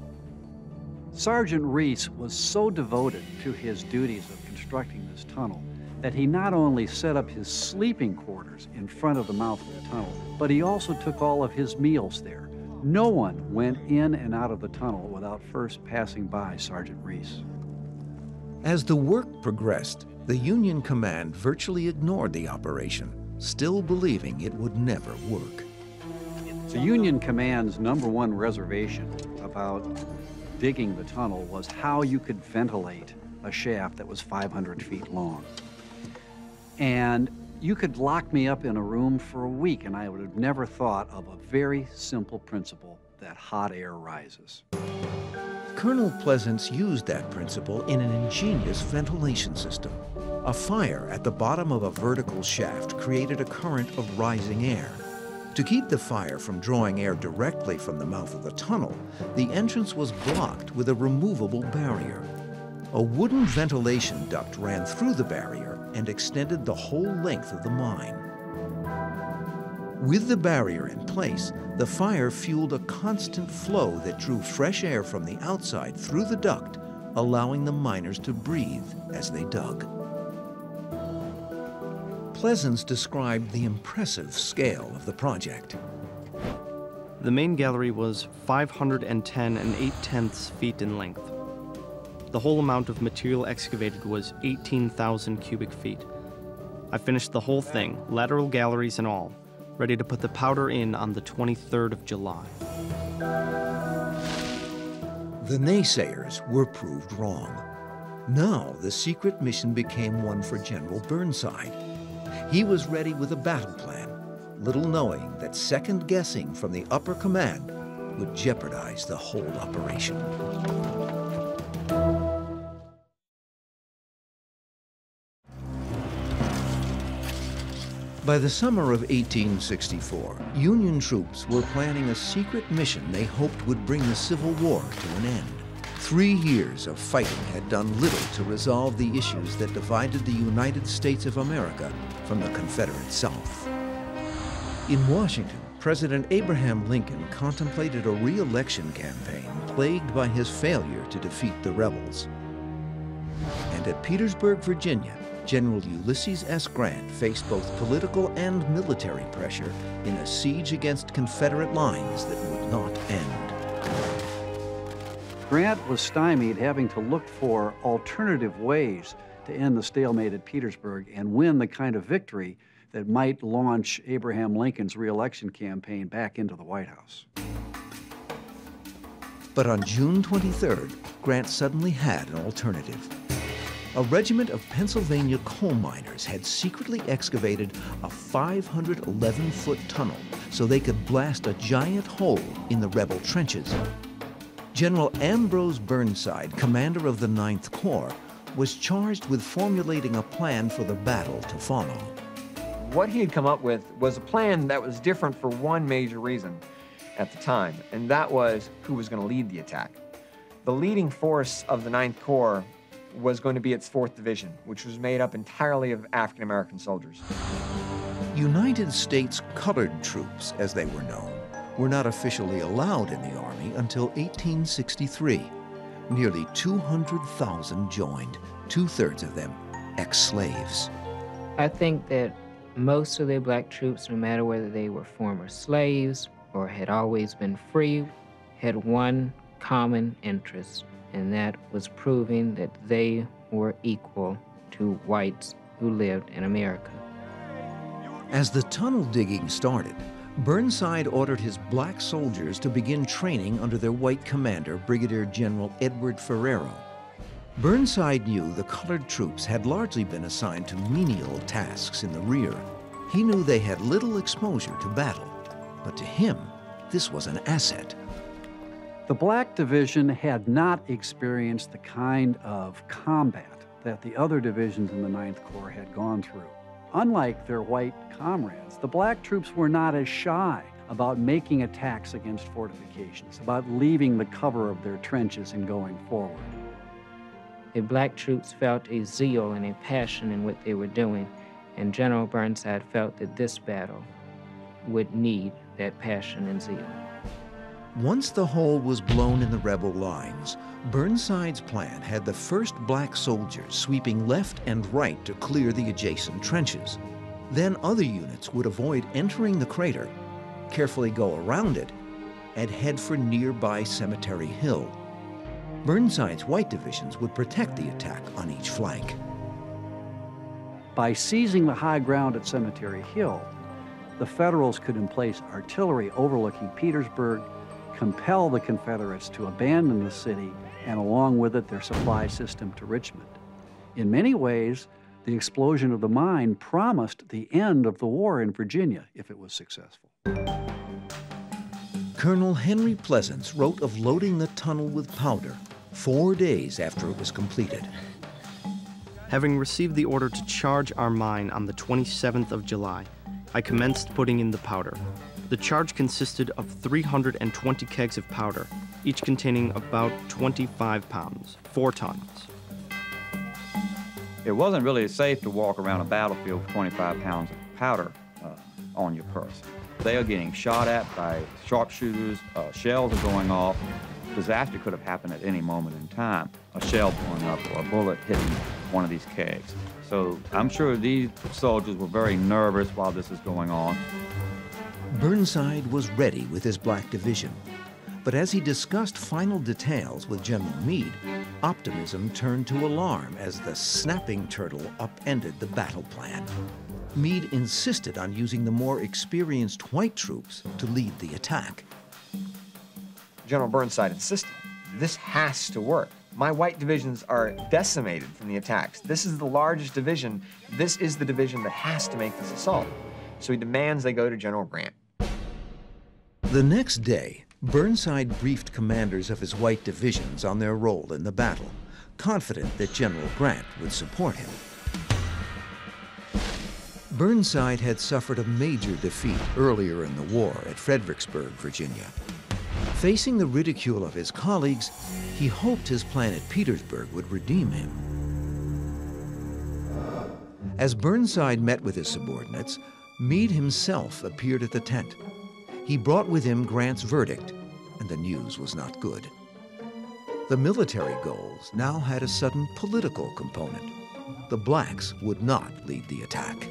Speaker 16: Sergeant Reese was so devoted to his duties of constructing this tunnel that he not only set up his sleeping quarters in front of the mouth of the tunnel, but he also took all of his meals there. No one went in and out of the tunnel without first passing by Sergeant Reese.
Speaker 1: As the work progressed, the Union command virtually ignored the operation, still believing it would never work.
Speaker 16: The Union command's number one reservation about digging the tunnel was how you could ventilate a shaft that was 500 feet long. And you could lock me up in a room for a week, and I would have never thought of a very simple principle that hot air rises.
Speaker 1: Colonel Pleasants used that principle in an ingenious ventilation system. A fire at the bottom of a vertical shaft created a current of rising air. To keep the fire from drawing air directly from the mouth of the tunnel, the entrance was blocked with a removable barrier. A wooden ventilation duct ran through the barrier and extended the whole length of the mine. With the barrier in place, the fire fueled a constant flow that drew fresh air from the outside through the duct, allowing the miners to breathe as they dug. Pleasants described the impressive scale of the project.
Speaker 19: The main gallery was 510 and 8 tenths feet in length. The whole amount of material excavated was 18,000 cubic feet. I finished the whole thing, lateral galleries and all, ready to put the powder in on the 23rd of July.
Speaker 1: The naysayers were proved wrong. Now the secret mission became one for General Burnside. He was ready with a battle plan, little knowing that second guessing from the upper command would jeopardize the whole operation. By the summer of 1864, Union troops were planning a secret mission they hoped would bring the Civil War to an end. Three years of fighting had done little to resolve the issues that divided the United States of America from the Confederate South. In Washington, President Abraham Lincoln contemplated a re-election campaign plagued by his failure to defeat the rebels. And at Petersburg, Virginia, General Ulysses S. Grant faced both political and military pressure in a siege against Confederate lines that would not end.
Speaker 16: Grant was stymied having to look for alternative ways to end the stalemate at Petersburg and win the kind of victory that might launch Abraham Lincoln's reelection campaign back into the White House.
Speaker 1: But on June 23rd, Grant suddenly had an alternative. A regiment of Pennsylvania coal miners had secretly excavated a 511-foot tunnel so they could blast a giant hole in the rebel trenches. General Ambrose Burnside, commander of the Ninth Corps, was charged with formulating a plan for the battle to follow.
Speaker 18: What he had come up with was a plan that was different for one major reason at the time, and that was who was going to lead the attack. The leading force of the Ninth Corps was going to be its 4th Division, which was made up entirely of African American soldiers.
Speaker 1: United States colored troops, as they were known, were not officially allowed in the Army until 1863. Nearly 200,000 joined, two thirds of them ex slaves.
Speaker 20: I think that most of the black troops, no matter whether they were former slaves or had always been free, had one common interest, and that was proving that they were equal to whites who lived in America.
Speaker 1: As the tunnel digging started, Burnside ordered his black soldiers to begin training under their white commander, Brigadier General Edward Ferrero. Burnside knew the colored troops had largely been assigned to menial tasks in the rear. He knew they had little exposure to battle, but to him, this was an asset.
Speaker 16: The Black Division had not experienced the kind of combat that the other divisions in the Ninth Corps had gone through. Unlike their white comrades, the black troops were not as shy about making attacks against fortifications, about leaving the cover of their trenches and going forward.
Speaker 20: The black troops felt a zeal and a passion in what they were doing, and General Burnside felt that this battle would need that passion and zeal.
Speaker 1: Once the hole was blown in the rebel lines, Burnside's plan had the first black soldiers sweeping left and right to clear the adjacent trenches. Then other units would avoid entering the crater, carefully go around it, and head for nearby Cemetery Hill. Burnside's white divisions would protect the attack on each flank.
Speaker 16: By seizing the high ground at Cemetery Hill, the Federals could emplace artillery overlooking Petersburg, compel the Confederates to abandon the city, and along with it, their supply system to Richmond. In many ways, the explosion of the mine promised the end of the war in Virginia if it was successful.
Speaker 1: Colonel Henry Pleasants wrote of loading the tunnel with powder four days after it was completed.
Speaker 19: Having received the order to charge our mine on the 27th of July, I commenced putting in the powder. The charge consisted of 320 kegs of powder, each containing about 25 pounds, four tons.
Speaker 5: It wasn't really safe to walk around a battlefield with 25 pounds of powder uh, on your person. They are getting shot at by sharpshooters, uh, shells are going off. Disaster could have happened at any moment in time. A shell blowing up or a bullet hitting one of these kegs. So I'm sure these soldiers were very nervous while this is going on.
Speaker 1: Burnside was ready with his Black Division. But as he discussed final details with General Meade, optimism turned to alarm as the snapping turtle upended the battle plan. Meade insisted on using the more experienced white troops to lead the attack.
Speaker 18: General Burnside insisted, this has to work. My white divisions are decimated from the attacks. This is the largest division. This is the division that has to make this assault. So he demands they go to General Grant.
Speaker 1: The next day, Burnside briefed commanders of his white divisions on their role in the battle, confident that General Grant would support him. Burnside had suffered a major defeat earlier in the war at Fredericksburg, Virginia. Facing the ridicule of his colleagues, he hoped his plan at Petersburg would redeem him. As Burnside met with his subordinates, Meade himself appeared at the tent. He brought with him Grant's verdict, and the news was not good. The military goals now had a sudden political component. The blacks would not lead the attack.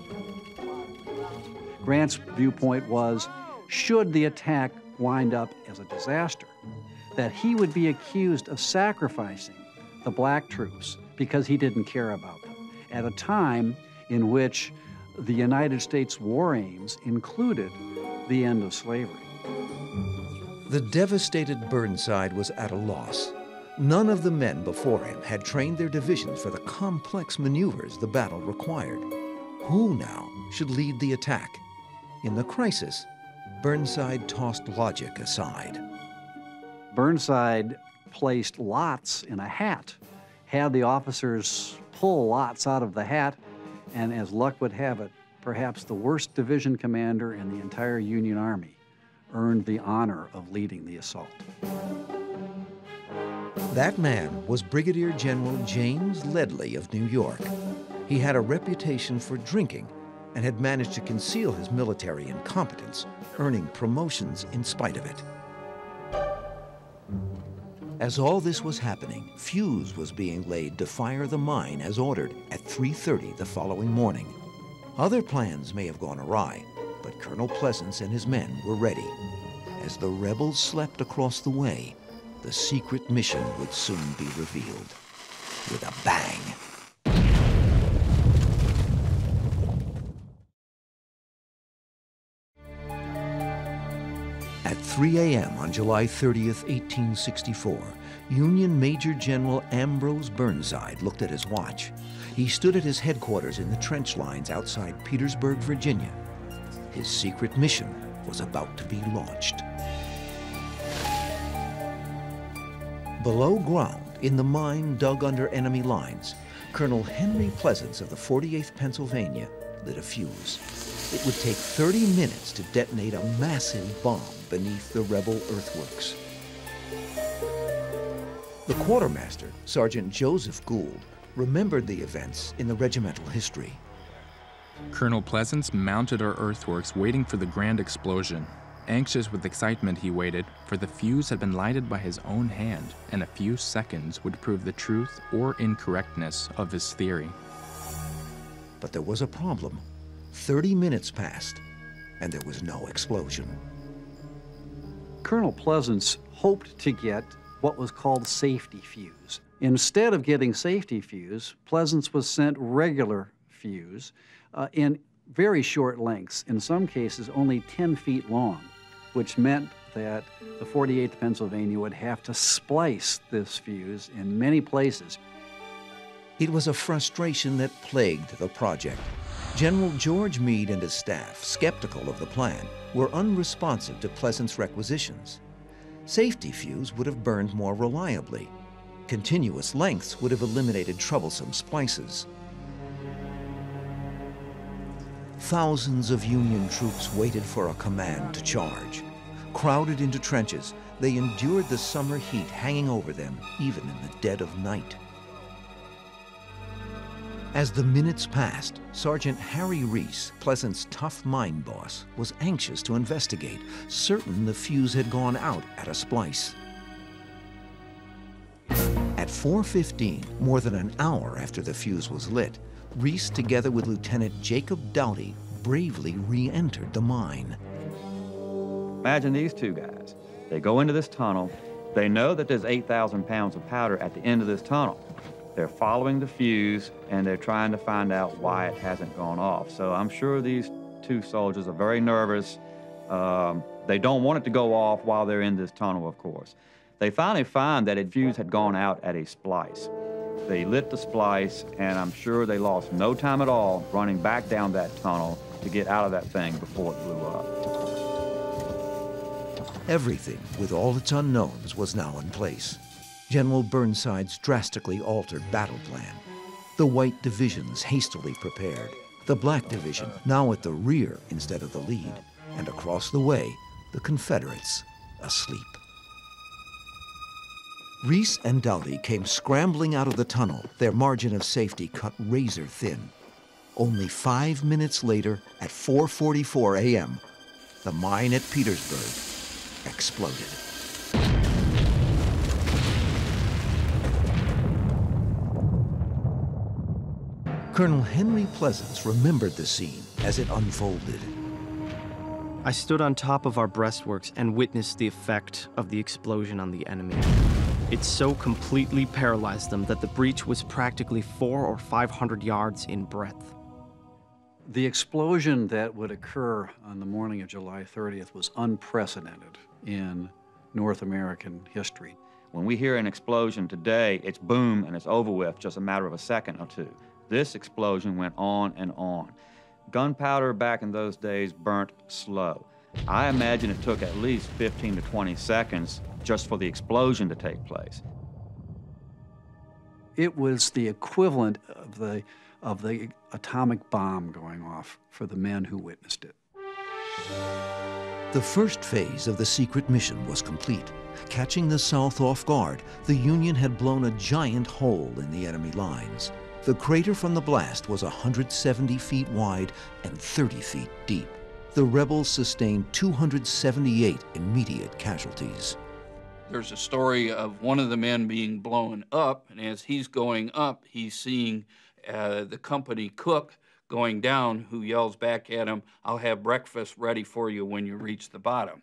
Speaker 16: Grant's viewpoint was should the attack wind up as a disaster, that he would be accused of sacrificing the black troops because he didn't care about them at a time in which the United States war aims included the end of slavery.
Speaker 1: The devastated Burnside was at a loss. None of the men before him had trained their divisions for the complex maneuvers the battle required. Who now should lead the attack? In the crisis, Burnside tossed logic aside.
Speaker 16: Burnside placed lots in a hat, had the officers pull lots out of the hat, and as luck would have it, perhaps the worst division commander in the entire Union Army earned the honor of leading the assault.
Speaker 1: That man was Brigadier General James Ledlie of New York. He had a reputation for drinking and had managed to conceal his military incompetence, earning promotions in spite of it. As all this was happening, fuse was being laid to fire the mine as ordered at 3.30 the following morning. Other plans may have gone awry, but Colonel Pleasants and his men were ready. As the rebels slept across the way, the secret mission would soon be revealed. With a bang. At 3 a.m. on July 30th, 1864, Union Major General Ambrose Burnside looked at his watch. He stood at his headquarters in the trench lines outside Petersburg, Virginia. His secret mission was about to be launched. Below ground, in the mine dug under enemy lines, Colonel Henry Pleasants of the 48th Pennsylvania lit a fuse. It would take 30 minutes to detonate a massive bomb beneath the rebel earthworks. The quartermaster, Sergeant Joseph Gould, remembered the events in the regimental history.
Speaker 21: Colonel Pleasants mounted our earthworks waiting for the grand explosion. Anxious with excitement, he waited, for the fuse had been lighted by his own hand, and a few seconds would prove the truth or incorrectness of his theory.
Speaker 1: But there was a problem. 30 minutes passed, and there was no explosion.
Speaker 16: Colonel Pleasants hoped to get what was called safety fuse. Instead of getting safety fuse, Pleasants was sent regular fuse uh, in very short lengths, in some cases only 10 feet long, which meant that the 48th Pennsylvania would have to splice this fuse in many places.
Speaker 1: It was a frustration that plagued the project. General George Meade and his staff, skeptical of the plan, were unresponsive to Pleasants' requisitions. Safety fuse would have burned more reliably. Continuous lengths would have eliminated troublesome splices. Thousands of Union troops waited for a command to charge. Crowded into trenches, they endured the summer heat hanging over them, even in the dead of night. As the minutes passed, Sergeant Harry Reese, Pleasants' tough mine boss, was anxious to investigate, certain the fuse had gone out at a splice. At 4.15, more than an hour after the fuse was lit, Reese, together with Lieutenant Jacob Douty, bravely re-entered the mine.
Speaker 5: Imagine these two guys. They go into this tunnel. They know that there's 8,000 pounds of powder at the end of this tunnel. They're following the fuse and they're trying to find out why it hasn't gone off. So I'm sure these two soldiers are very nervous. Um, they don't want it to go off while they're in this tunnel, of course. They finally find that it fuse had gone out at a splice. They lit the splice, and I'm sure they lost no time at all running back down that tunnel to get out of that thing before it blew up.
Speaker 1: Everything, with all its unknowns, was now in place. General Burnside's drastically altered battle plan. The White divisions hastily prepared. The Black Division now at the rear instead of the lead. And across the way, the Confederates asleep. Reese and Douty came scrambling out of the tunnel, their margin of safety cut razor thin. Only five minutes later, at 4.44 a.m., the mine at Petersburg exploded. Colonel Henry Pleasants remembered the scene as it unfolded.
Speaker 19: I stood on top of our breastworks and witnessed the effect of the explosion on the enemy. It so completely paralyzed them that the breach was practically four or 500 yards in breadth.
Speaker 16: The explosion that would occur on the morning of July 30th was unprecedented in North American history.
Speaker 5: When we hear an explosion today, it's boom and it's over with, just a matter of a second or two. This explosion went on and on. Gunpowder back in those days burnt slow. I imagine it took at least 15 to 20 seconds just for the explosion to take place.
Speaker 16: It was the equivalent of the, of the atomic bomb going off for the men who witnessed it.
Speaker 1: The first phase of the secret mission was complete. Catching the South off guard, the Union had blown a giant hole in the enemy lines. The crater from the blast was 170 feet wide and 30 feet deep. The rebels sustained 278 immediate casualties.
Speaker 17: There's a story of one of the men being blown up, and as he's going up, he's seeing uh, the company cook going down, who yells back at him, I'll have breakfast ready for you when you reach the bottom.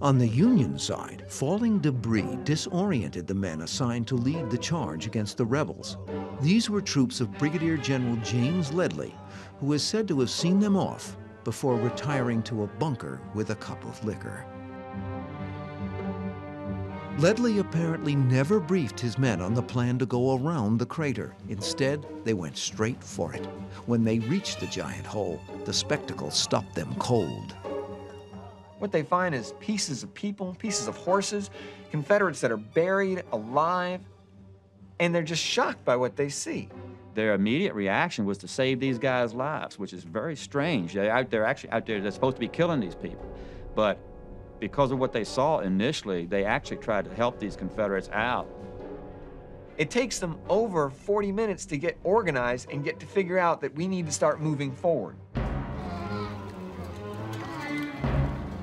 Speaker 1: On the Union side, falling debris disoriented the men assigned to lead the charge against the rebels. These were troops of Brigadier General James Ledlie, who is said to have seen them off before retiring to a bunker with a cup of liquor. Ledlie apparently never briefed his men on the plan to go around the crater. Instead, they went straight for it. When they reached the giant hole, the spectacle stopped them cold.
Speaker 18: What they find is pieces of people, pieces of horses, Confederates that are buried alive, and they're just shocked by what they see.
Speaker 5: their immediate reaction was to save these guys' lives, which is very strange. They're out there, actually out there, they're supposed to be killing these people. But because of what they saw initially, they actually tried to help these Confederates out.
Speaker 18: It takes them over 40 minutes to get organized and get to figure out that we need to start moving forward.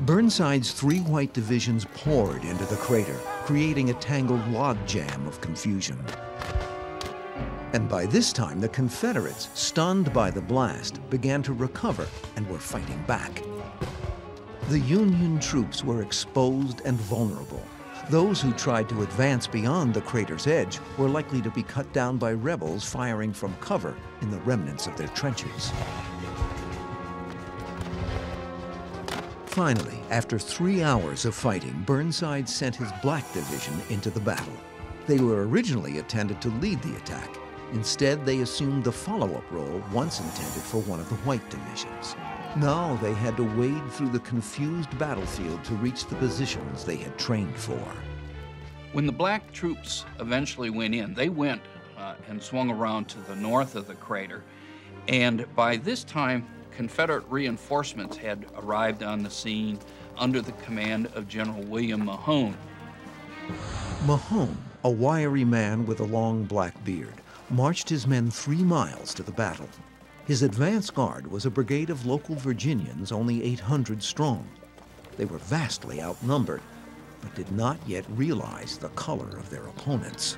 Speaker 1: Burnside's three white divisions poured into the crater, creating a tangled logjam of confusion. And by this time, the Confederates, stunned by the blast, began to recover and were fighting back. The Union troops were exposed and vulnerable. Those who tried to advance beyond the crater's edge were likely to be cut down by rebels firing from cover in the remnants of their trenches. Finally, after three hours of fighting, Burnside sent his Black Division into the battle. They were originally intended to lead the attack. Instead, they assumed the follow-up role once intended for one of the White Divisions. Now they had to wade through the confused battlefield to reach the positions they had trained for.
Speaker 17: When the black troops eventually went in, they went uh, and swung around to the north of the crater. And by this time, Confederate reinforcements had arrived on the scene under the command of General William Mahone.
Speaker 1: Mahone, a wiry man with a long black beard, marched his men three miles to the battle. His advance guard was a brigade of local Virginians, only 800 strong. They were vastly outnumbered, but did not yet realize the color of their opponents.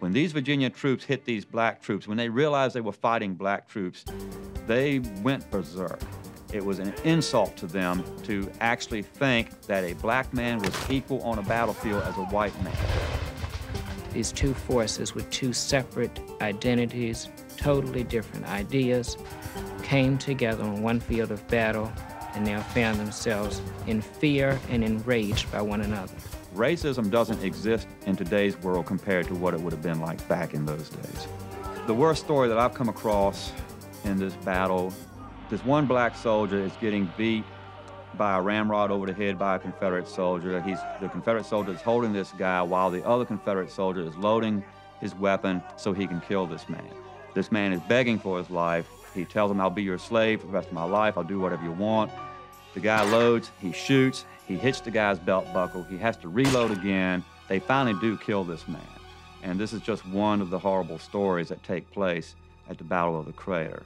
Speaker 5: When these Virginia troops hit these black troops, when they realized they were fighting black troops, they went berserk. It was an insult to them to actually think that a black man was equal on a battlefield as a white man.
Speaker 20: These two forces with two separate identities, totally different ideas, came together on one field of battle and now found themselves in fear and enraged by one another.
Speaker 5: Racism doesn't exist in today's world compared to what it would have been like back in those days. The worst story that I've come across in this battle, this one black soldier is getting beat by a ramrod over the head by a Confederate soldier. He's, the Confederate soldier is holding this guy while the other Confederate soldier is loading his weapon so he can kill this man. This man is begging for his life. He tells him, I'll be your slave for the rest of my life. I'll do whatever you want. The guy loads, he shoots, he hits the guy's belt buckle. He has to reload again. They finally do kill this man. And this is just one of the horrible stories that take place at the Battle of the Crater.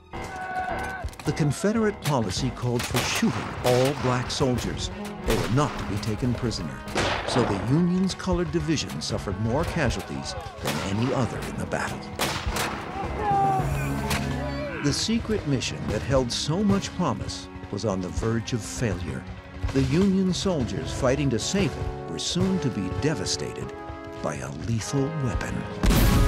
Speaker 1: The Confederate policy called for shooting all black soldiers. They were not to be taken prisoner. So the Union's colored division suffered more casualties than any other in the battle. The secret mission that held so much promise was on the verge of failure. The Union soldiers fighting to save it were soon to be devastated by a lethal weapon.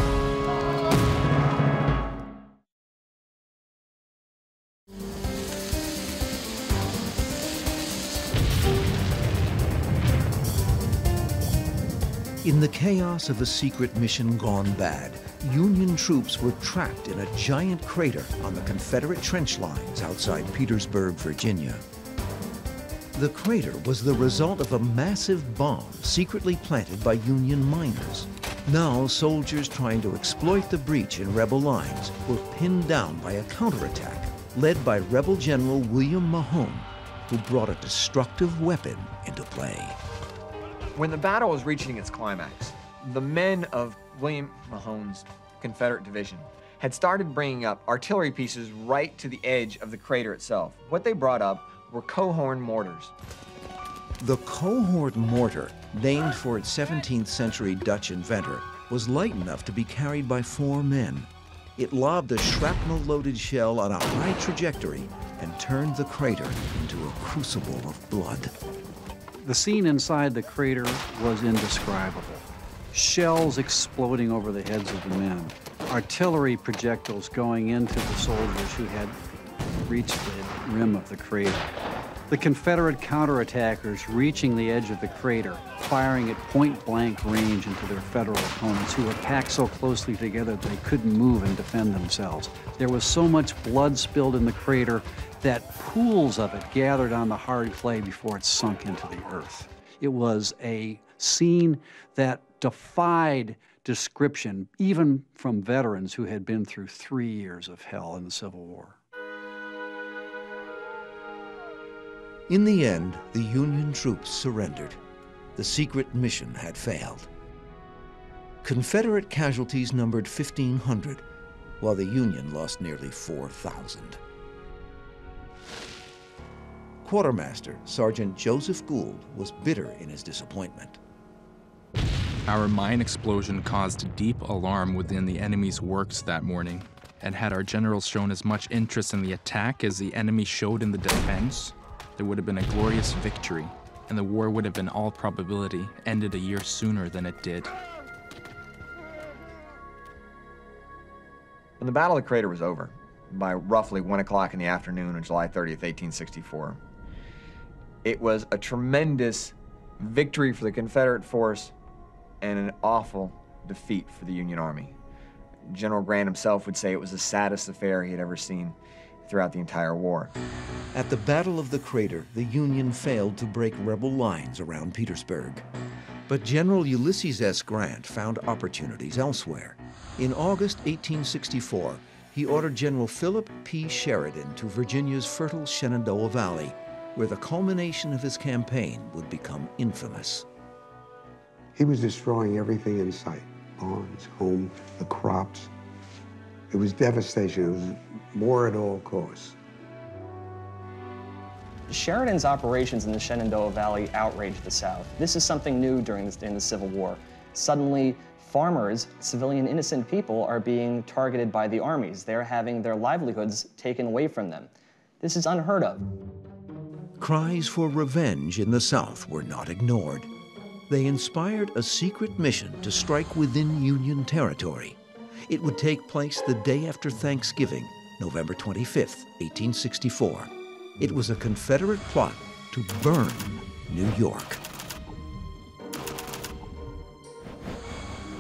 Speaker 1: In the chaos of a secret mission gone bad, Union troops were trapped in a giant crater on the Confederate trench lines outside Petersburg, Virginia. The crater was the result of a massive bomb secretly planted by Union miners. Now, soldiers trying to exploit the breach in rebel lines were pinned down by a counterattack led by rebel General William Mahone, who brought a destructive weapon into play.
Speaker 18: When the battle was reaching its climax, the men of William Mahone's Confederate division had started bringing up artillery pieces right to the edge of the crater itself. What they brought up were Coehorn mortars.
Speaker 1: The Coehorn mortar, named for its 17th century Dutch inventor, was light enough to be carried by four men. It lobbed a shrapnel-loaded shell on a high trajectory and turned the crater into a crucible of blood.
Speaker 16: The scene inside the crater was indescribable. Shells exploding over the heads of the men, artillery projectiles going into the soldiers who had reached the rim of the crater. The Confederate counterattackers reaching the edge of the crater, firing at point-blank range into their Federal opponents who were packed so closely together they couldn't move and defend themselves. There was so much blood spilled in the crater that pools of it gathered on the hard clay before it sunk into the earth. It was a scene that defied description, even from veterans who had been through three years of hell in the Civil War.
Speaker 1: In the end, the Union troops surrendered. The secret mission had failed. Confederate casualties numbered 1,500, while the Union lost nearly 4,000. Quartermaster Sergeant Joseph Gould was bitter in his disappointment.
Speaker 21: Our mine explosion caused deep alarm within the enemy's works that morning, and had our generals shown as much interest in the attack as the enemy showed in the defense, there would have been a glorious victory, and the war would have in all probability ended a year sooner than it did.
Speaker 18: When the Battle of the Crater was over, by roughly 1 o'clock in the afternoon on July 30th, 1864, it was a tremendous victory for the Confederate force and an awful defeat for the Union Army. General Grant himself would say it was the saddest affair he had ever seen throughout the entire war.
Speaker 1: At the Battle of the Crater, the Union failed to break rebel lines around Petersburg. But General Ulysses S. Grant found opportunities elsewhere. In August 1864, he ordered General Philip P. Sheridan to Virginia's fertile Shenandoah Valley, where the culmination of his campaign would become infamous.
Speaker 22: He was destroying everything in sight barns, homes, the crops. It was devastation. It was war at all costs.
Speaker 23: Sheridan's operations in the Shenandoah Valley outraged the South. This is something new during the, in the Civil War. Suddenly, farmers, civilian innocent people, are being targeted by the armies. They're having their livelihoods taken away from them. This is unheard of.
Speaker 1: Cries for revenge in the South were not ignored they inspired a secret mission to strike within Union territory. It would take place the day after Thanksgiving, November 25, 1864. It was a Confederate plot to burn New York.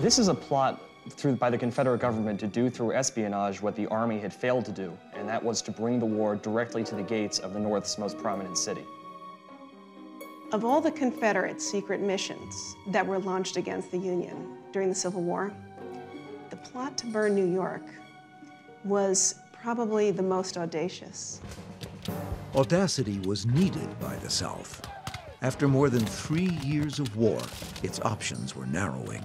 Speaker 23: This is a plot through, by the Confederate government to do through espionage what the Army had failed to do, and that was to bring the war directly to the gates of the North's most prominent city.
Speaker 24: Of all the Confederate secret missions that were launched against the Union during the Civil War, the plot to burn New York was probably the most audacious.
Speaker 1: Audacity was needed by the South. After more than three years of war, its options were narrowing.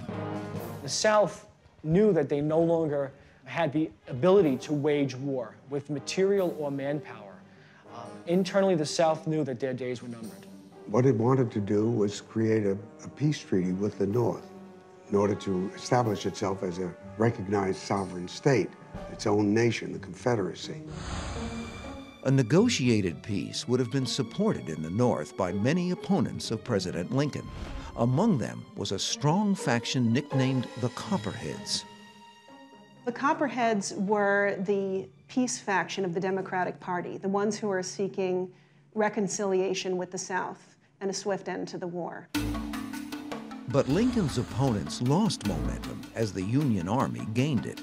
Speaker 25: The South knew that they no longer had the ability to wage war with material or manpower. Um, internally, the South knew that their days were numbered.
Speaker 22: What it wanted to do was create a, a peace treaty with the North in order to establish itself as a recognized sovereign state, its own nation, the Confederacy.
Speaker 1: A negotiated peace would have been supported in the North by many opponents of President Lincoln. Among them was a strong faction nicknamed the Copperheads.
Speaker 24: The Copperheads were the peace faction of the Democratic Party, the ones who were seeking reconciliation with the South and a swift end to the war.
Speaker 1: But Lincoln's opponents lost momentum as the Union Army gained it.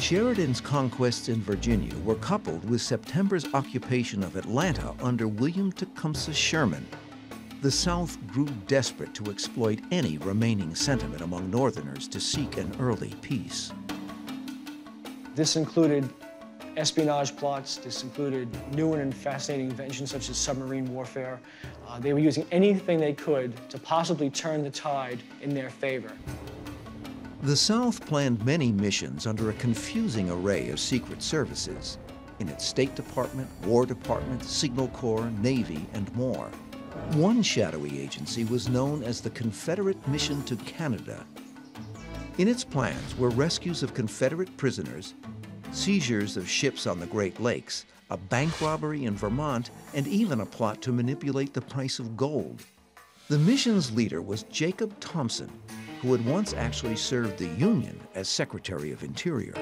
Speaker 1: Sheridan's conquests in Virginia were coupled with September's occupation of Atlanta under William Tecumseh Sherman. The South grew desperate to exploit any remaining sentiment among Northerners to seek an early peace.
Speaker 25: This included espionage plots. This included new and fascinating inventions such as submarine warfare. Uh, they were using anything they could to possibly turn the tide in their favor.
Speaker 1: The South planned many missions under a confusing array of secret services in its State Department, War Department, Signal Corps, Navy, and more. One shadowy agency was known as the Confederate Mission to Canada. In its plans were rescues of Confederate prisoners seizures of ships on the Great Lakes, a bank robbery in Vermont, and even a plot to manipulate the price of gold. The mission's leader was Jacob Thompson, who had once actually served the Union as Secretary of Interior.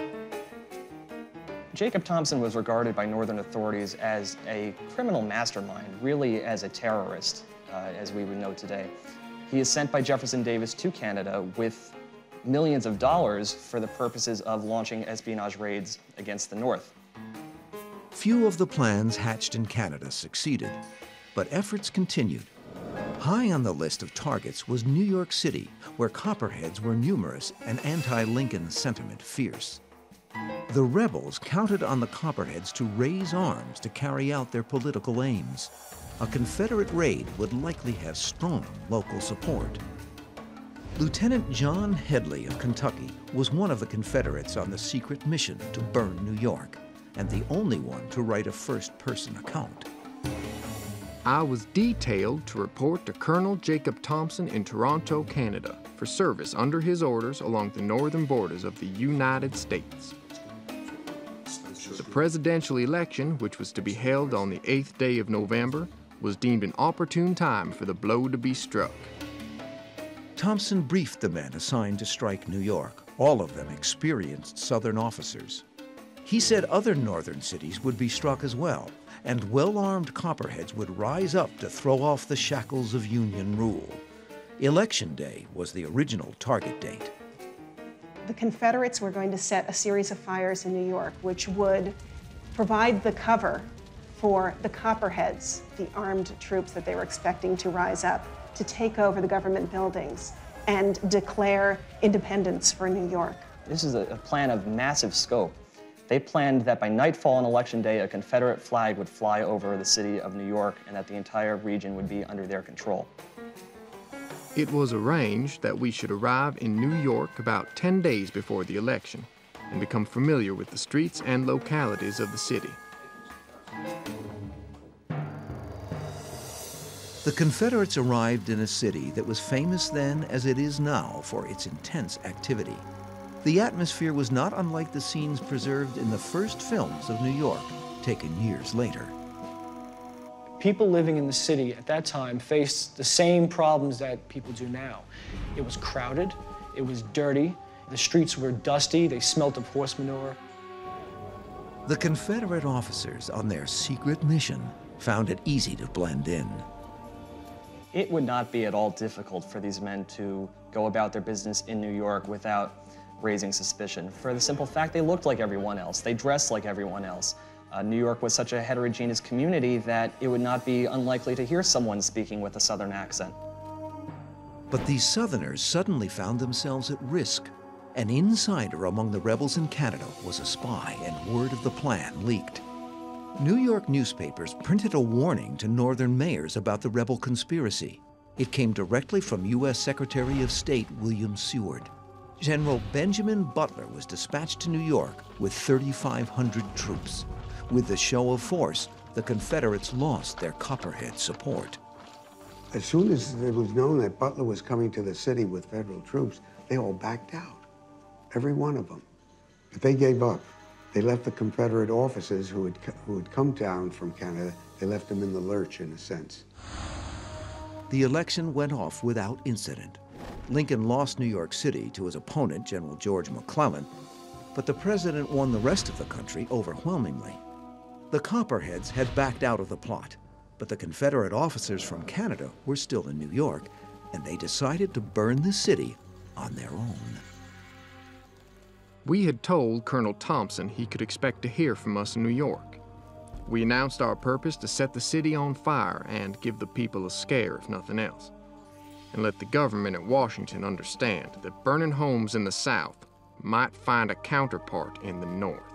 Speaker 23: Jacob Thompson was regarded by Northern authorities as a criminal mastermind, really as a terrorist, uh, as we would know today. He is sent by Jefferson Davis to Canada with millions of dollars for the purposes of launching espionage raids against the North.
Speaker 1: Few of the plans hatched in Canada succeeded, but efforts continued. High on the list of targets was New York City, where Copperheads were numerous and anti-Lincoln sentiment fierce. The rebels counted on the Copperheads to raise arms to carry out their political aims. A Confederate raid would likely have strong local support. Lieutenant John Headley of Kentucky was one of the Confederates on the secret mission to burn New York, and the only one to write a first-person account.
Speaker 7: I was detailed to report to Colonel Jacob Thompson in Toronto, Canada, for service under his orders along the northern borders of the United States. The presidential election, which was to be held on the 8th day of November, was deemed an opportune time for the blow to be struck.
Speaker 1: Thompson briefed the men assigned to strike New York, all of them experienced Southern officers. He said other northern cities would be struck as well, and well-armed copperheads would rise up to throw off the shackles of Union rule. Election Day was the original target date.
Speaker 24: The Confederates were going to set a series of fires in New York, which would provide the cover for the Copperheads, the armed troops that they were expecting to rise up to take over the government buildings and declare independence for New York.
Speaker 23: This is a, plan of massive scope. They planned that by nightfall on election day, a Confederate flag would fly over the city of New York and that the entire region would be under their control.
Speaker 7: It was arranged that we should arrive in New York about 10 days before the election and become familiar with the streets and localities of the city.
Speaker 1: The Confederates arrived in a city that was famous then as it is now for its intense activity. The atmosphere was not unlike the scenes preserved in the first films of New York, taken years later.
Speaker 25: People living in the city at that time faced the same problems that people do now. It was crowded, it was dirty, the streets were dusty, they smelt of horse manure.
Speaker 1: The Confederate officers on their secret mission found it easy to blend in.
Speaker 23: It would not be at all difficult for these men to go about their business in New York without raising suspicion for the simple fact they looked like everyone else, they dressed like everyone else. Uh, New York was such a heterogeneous community that it would not be unlikely to hear someone speaking with a Southern accent.
Speaker 1: But these Southerners suddenly found themselves at risk. An insider among the rebels in Canada was a spy, and word of the plan leaked. New York newspapers printed a warning to Northern mayors about the rebel conspiracy. It came directly from U.S. Secretary of State William Seward. General Benjamin Butler was dispatched to New York with 3,500 troops. With the show of force, the Confederates lost their Copperhead support.
Speaker 22: As soon as it was known that Butler was coming to the city with federal troops, they all backed out. Every one of them. But they gave up. They left the Confederate officers who had, who had come down from Canada, they left them in the lurch, in a sense.
Speaker 1: The election went off without incident. Lincoln lost New York City to his opponent, General George McClellan, but the president won the rest of the country overwhelmingly. The Copperheads had backed out of the plot, but the Confederate officers from Canada were still in New York, and they decided to burn the city on their own.
Speaker 7: We had told Colonel Thompson he could expect to hear from us in New York. We announced our purpose to set the city on fire and give the people a scare, if nothing else, and let the government at Washington understand that burning homes in the South might find a counterpart in the North.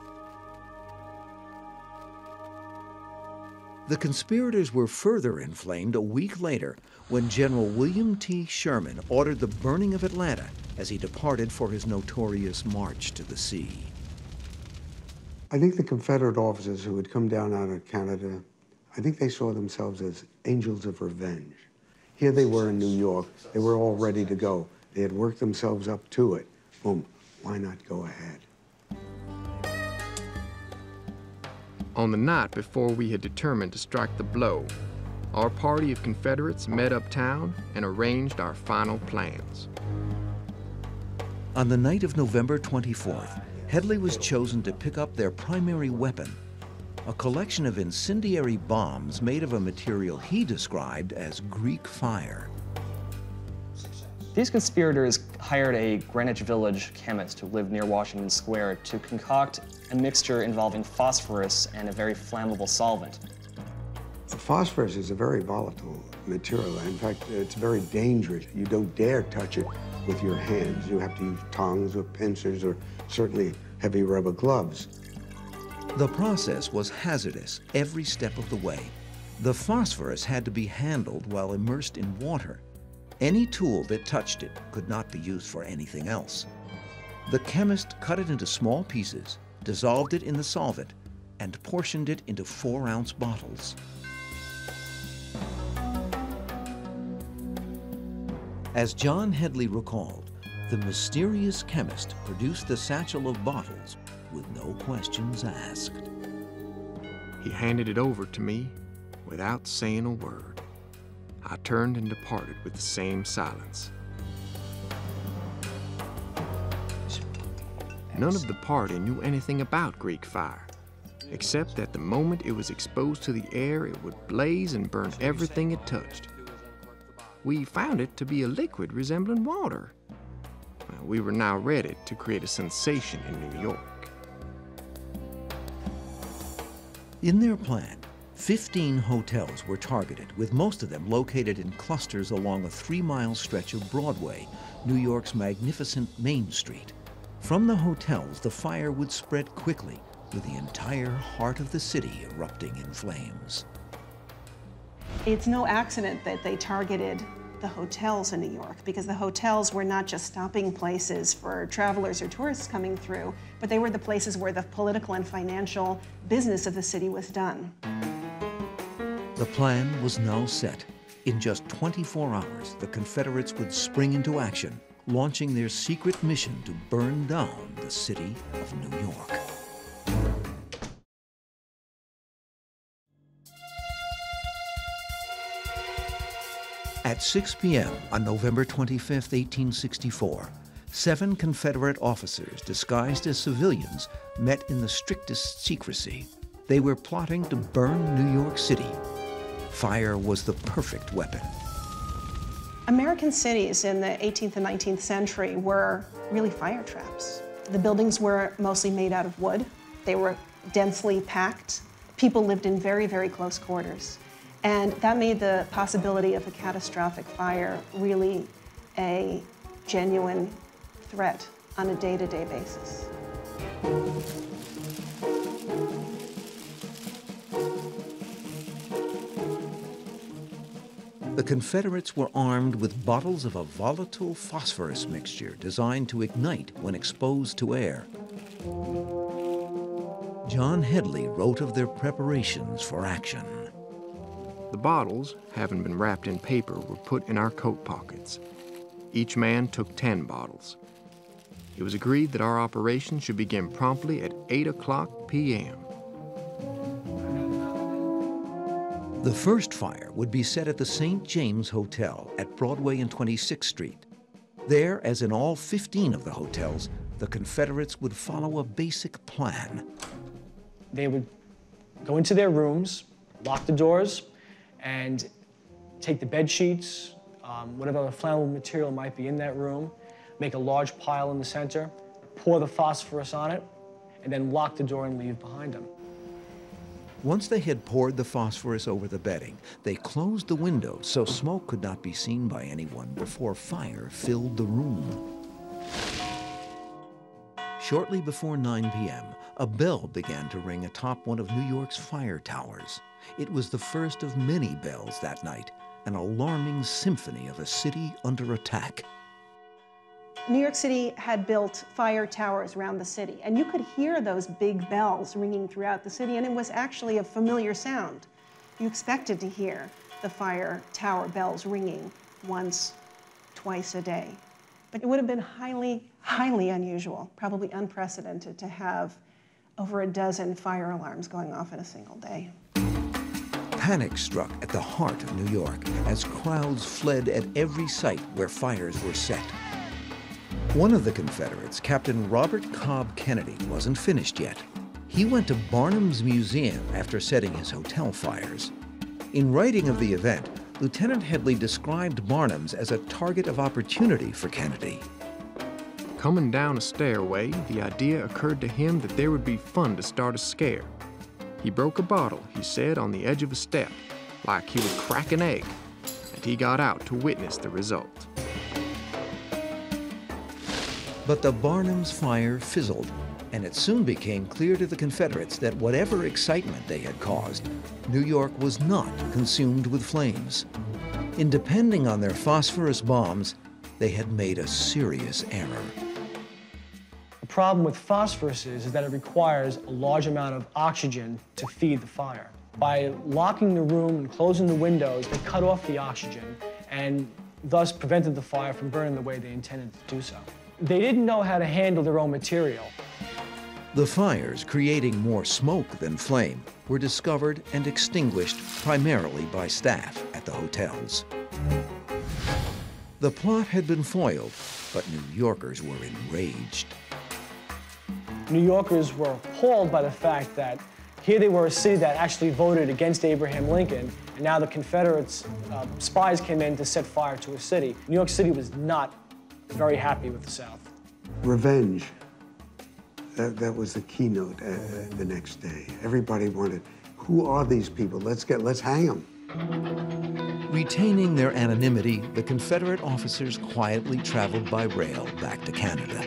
Speaker 1: The conspirators were further inflamed a week later when General William T. Sherman ordered the burning of Atlanta as he departed for his notorious march to the sea.
Speaker 22: I think the Confederate officers who had come down out of Canada, I think they saw themselves as angels of revenge. Here they were in New York. They were all ready to go. They had worked themselves up to it. Boom. Why not go ahead?
Speaker 7: On the night before we had determined to strike the blow, our party of Confederates met uptown and arranged our final plans.
Speaker 1: On the night of November 24th, Headley was chosen to pick up their primary weapon, a collection of incendiary bombs made of a material he described as Greek fire.
Speaker 23: These conspirators hired a Greenwich Village chemist who lived near Washington Square to concoct a mixture involving phosphorus and a very flammable solvent.
Speaker 22: Phosphorus is a very volatile material. In fact, it's very dangerous. You don't dare touch it with your hands. You have to use tongs or pincers or certainly heavy rubber gloves.
Speaker 1: The process was hazardous every step of the way. The phosphorus had to be handled while immersed in water. Any tool that touched it could not be used for anything else. The chemist cut it into small pieces, dissolved it in the solvent, and portioned it into four ounce bottles. As John Headley recalled, the mysterious chemist produced the satchel of bottles with no questions asked.
Speaker 7: He handed it over to me without saying a word. I turned and departed with the same silence. None of the party knew anything about Greek fire, except that the moment it was exposed to the air, it would blaze and burn everything it touched. We found it to be a liquid resembling water. We were now ready to create a sensation in New York.
Speaker 1: In their plan, 15 hotels were targeted, with most of them located in clusters along a three mile stretch of Broadway, New York's magnificent Main Street. From the hotels, the fire would spread quickly, with the entire heart of the city erupting in flames.
Speaker 24: It's no accident that they targeted the hotels in New York because the hotels were not just stopping places for travelers or tourists coming through, but they were the places where the political and financial business of the city was done.
Speaker 1: The plan was now set. In just 24 hours, the Confederates would spring into action, launching their secret mission to burn down the city of New York. At 6 p.m. on November 25, 1864, seven Confederate officers disguised as civilians met in the strictest secrecy. They were plotting to burn New York City. Fire was the perfect weapon.
Speaker 24: American cities in the 18th and 19th century were really fire traps. The buildings were mostly made out of wood. They were densely packed. People lived in very, very close quarters. And that made the possibility of a catastrophic fire really a genuine threat on a day-to-day basis.
Speaker 1: The Confederates were armed with bottles of a volatile phosphorus mixture designed to ignite when exposed to air. John Headley wrote of their preparations for action.
Speaker 7: The bottles, having been wrapped in paper, were put in our coat pockets. Each man took 10 bottles. It was agreed that our operation should begin promptly at 8 o'clock p.m.
Speaker 1: The first fire would be set at the St. James Hotel at Broadway and 26th Street. There, as in all 15 of the hotels, the Confederates would follow a basic plan.
Speaker 25: They would go into their rooms, lock the doors, and take the bed sheets, um, whatever other flammable material might be in that room, make a large pile in the center, pour the phosphorus on it, and then lock the door and leave behind them.
Speaker 1: Once they had poured the phosphorus over the bedding, they closed the windows so smoke could not be seen by anyone before fire filled the room. Shortly before 9 p.m., a bell began to ring atop one of New York's fire towers. It was the first of many bells that night, an alarming symphony of a city under attack.
Speaker 24: New York City had built fire towers around the city, and you could hear those big bells ringing throughout the city, and it was actually a familiar sound. You expected to hear the fire tower bells ringing once, twice a day. But it would have been highly, highly unusual, probably unprecedented, to have over a dozen fire alarms going off in a single day.
Speaker 1: Panic struck at the heart of New York as crowds fled at every site where fires were set. One of the Confederates, Captain Robert Cobb Kennedy, wasn't finished yet. He went to Barnum's Museum after setting his hotel fires. In writing of the event, Lieutenant Headley described Barnum's as a target of opportunity for Kennedy.
Speaker 7: Coming down a stairway, the idea occurred to him that there would be fun to start a scare. He broke a bottle, he said, on the edge of a step. like he would crack an egg, and he got out to witness the result.
Speaker 1: But the Barnum's fire fizzled, and it soon became clear to the Confederates that whatever excitement they had caused, New York was not consumed with flames. In depending on their phosphorus bombs, they had made a serious error.
Speaker 25: The problem with phosphorus is, is that it requires a large amount of oxygen to feed the fire. By locking the room and closing the windows, they cut off the oxygen and thus prevented the fire from burning the way they intended to do so. They didn't know how to handle their own material.
Speaker 1: The fires, creating more smoke than flame, were discovered and extinguished primarily by staff at the hotels. The plot had been foiled, but New Yorkers were enraged.
Speaker 25: New Yorkers were appalled by the fact that here they were a city that actually voted against Abraham Lincoln, and now the Confederates, uh, spies came in to set fire to a city. New York City was not very happy with the South.
Speaker 22: Revenge. That, that was the keynote uh, uh, the next day. Everybody wanted, who are these people? Let's get, let's hang them.
Speaker 1: Retaining their anonymity, the Confederate officers quietly traveled by rail back to Canada.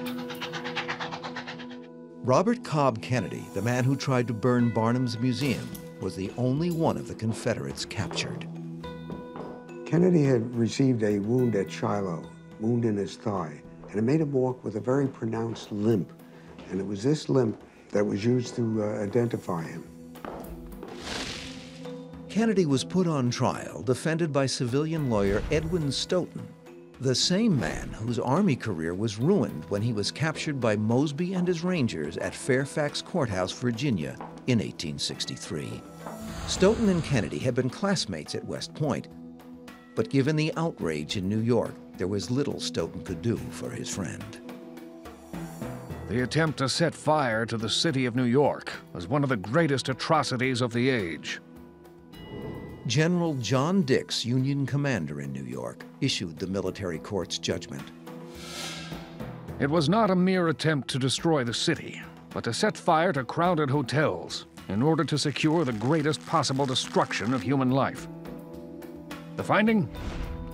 Speaker 1: Robert Cobb Kennedy, the man who tried to burn Barnum's museum, was the only one of the Confederates captured.
Speaker 22: Kennedy had received a wound at Shiloh, wound in his thigh, and it made him walk with a very pronounced limp. And it was this limp that was used to uh, identify him.
Speaker 1: Kennedy was put on trial, defended by civilian lawyer Edwin Stoughton, the same man whose Army career was ruined when he was captured by Mosby and his Rangers at Fairfax Courthouse, Virginia in 1863. Stoughton and Kennedy had been classmates at West Point, but given the outrage in New York, there was little Stoughton could do for his friend.
Speaker 8: The attempt to set fire to the city of New York was one of the greatest atrocities of the age.
Speaker 1: General John Dix, Union commander in New York, issued the military court's judgment.
Speaker 8: It was not a mere attempt to destroy the city, but to set fire to crowded hotels in order to secure the greatest possible destruction of human life. The finding?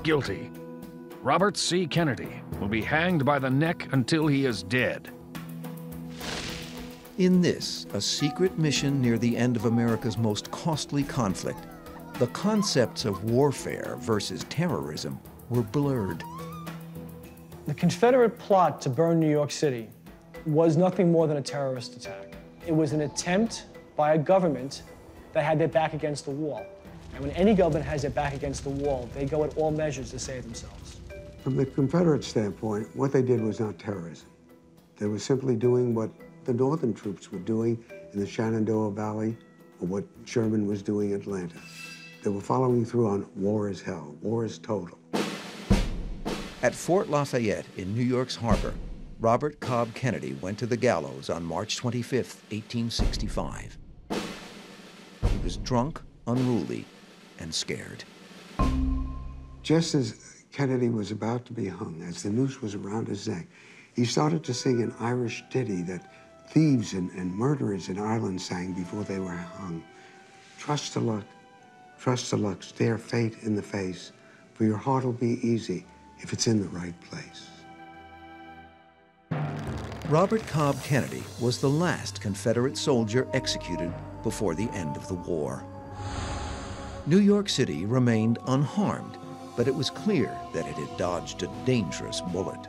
Speaker 8: Guilty. Robert C. Kennedy will be hanged by the neck until he is dead.
Speaker 1: In this, a secret mission near the end of America's most costly conflict, the concepts of warfare versus terrorism were blurred.
Speaker 25: The Confederate plot to burn New York City was nothing more than a terrorist attack. It was an attempt by a government that had their back against the wall. And when any government has their back against the wall, they go at all measures to save themselves.
Speaker 22: From the Confederate standpoint, what they did was not terrorism. They were simply doing what the Northern troops were doing in the Shenandoah Valley or what Sherman was doing in Atlanta. They were following through on war is hell, war is total.
Speaker 1: At Fort Lafayette in New York's harbor, Robert Cobb Kennedy went to the gallows on March 25, 1865. He was drunk, unruly, and scared.
Speaker 22: Just as Kennedy was about to be hung, as the noose was around his neck, he started to sing an Irish ditty that thieves and, and murderers in Ireland sang before they were hung. Trust to luck, trust to luck, stare fate in the face, for your heart will be easy if it's in the right place.
Speaker 1: Robert Cobb Kennedy was the last Confederate soldier executed before the end of the war. New York City remained unharmed, but it was clear that it had dodged a dangerous bullet.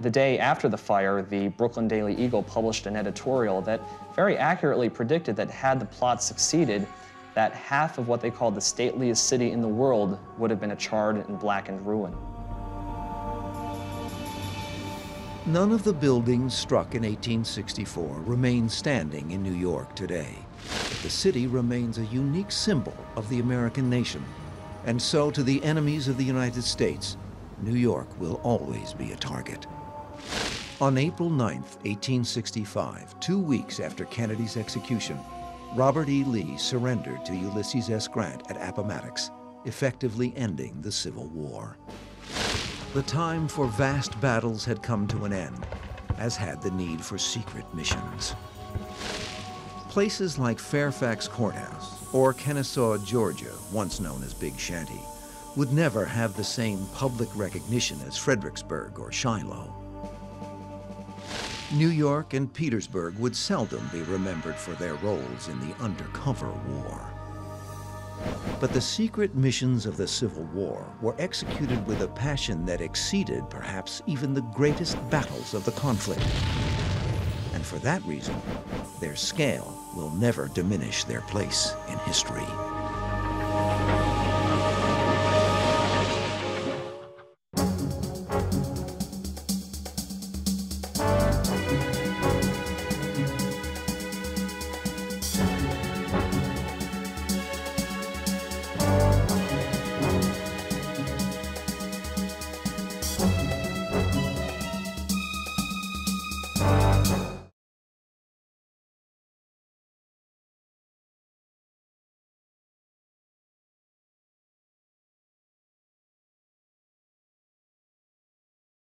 Speaker 23: The day after the fire, the Brooklyn Daily Eagle published an editorial that very accurately predicted that had the plot succeeded, that half of what they called the stateliest city in the world would have been a charred and blackened ruin.
Speaker 1: None of the buildings struck in 1864 remain standing in New York today. But the city remains a unique symbol of the American nation. And so to the enemies of the United States, New York will always be a target. On April 9, 1865, two weeks after Kennedy's execution, Robert E. Lee surrendered to Ulysses S. Grant at Appomattox, effectively ending the Civil War. The time for vast battles had come to an end, as had the need for secret missions. Places like Fairfax Courthouse, or Kennesaw, Georgia, once known as Big Shanty, would never have the same public recognition as Fredericksburg or Shiloh. New York and Petersburg would seldom be remembered for their roles in the undercover war. But the secret missions of the Civil War were executed with a passion that exceeded perhaps even the greatest battles of the conflict. And for that reason, their scale will never diminish their place in history.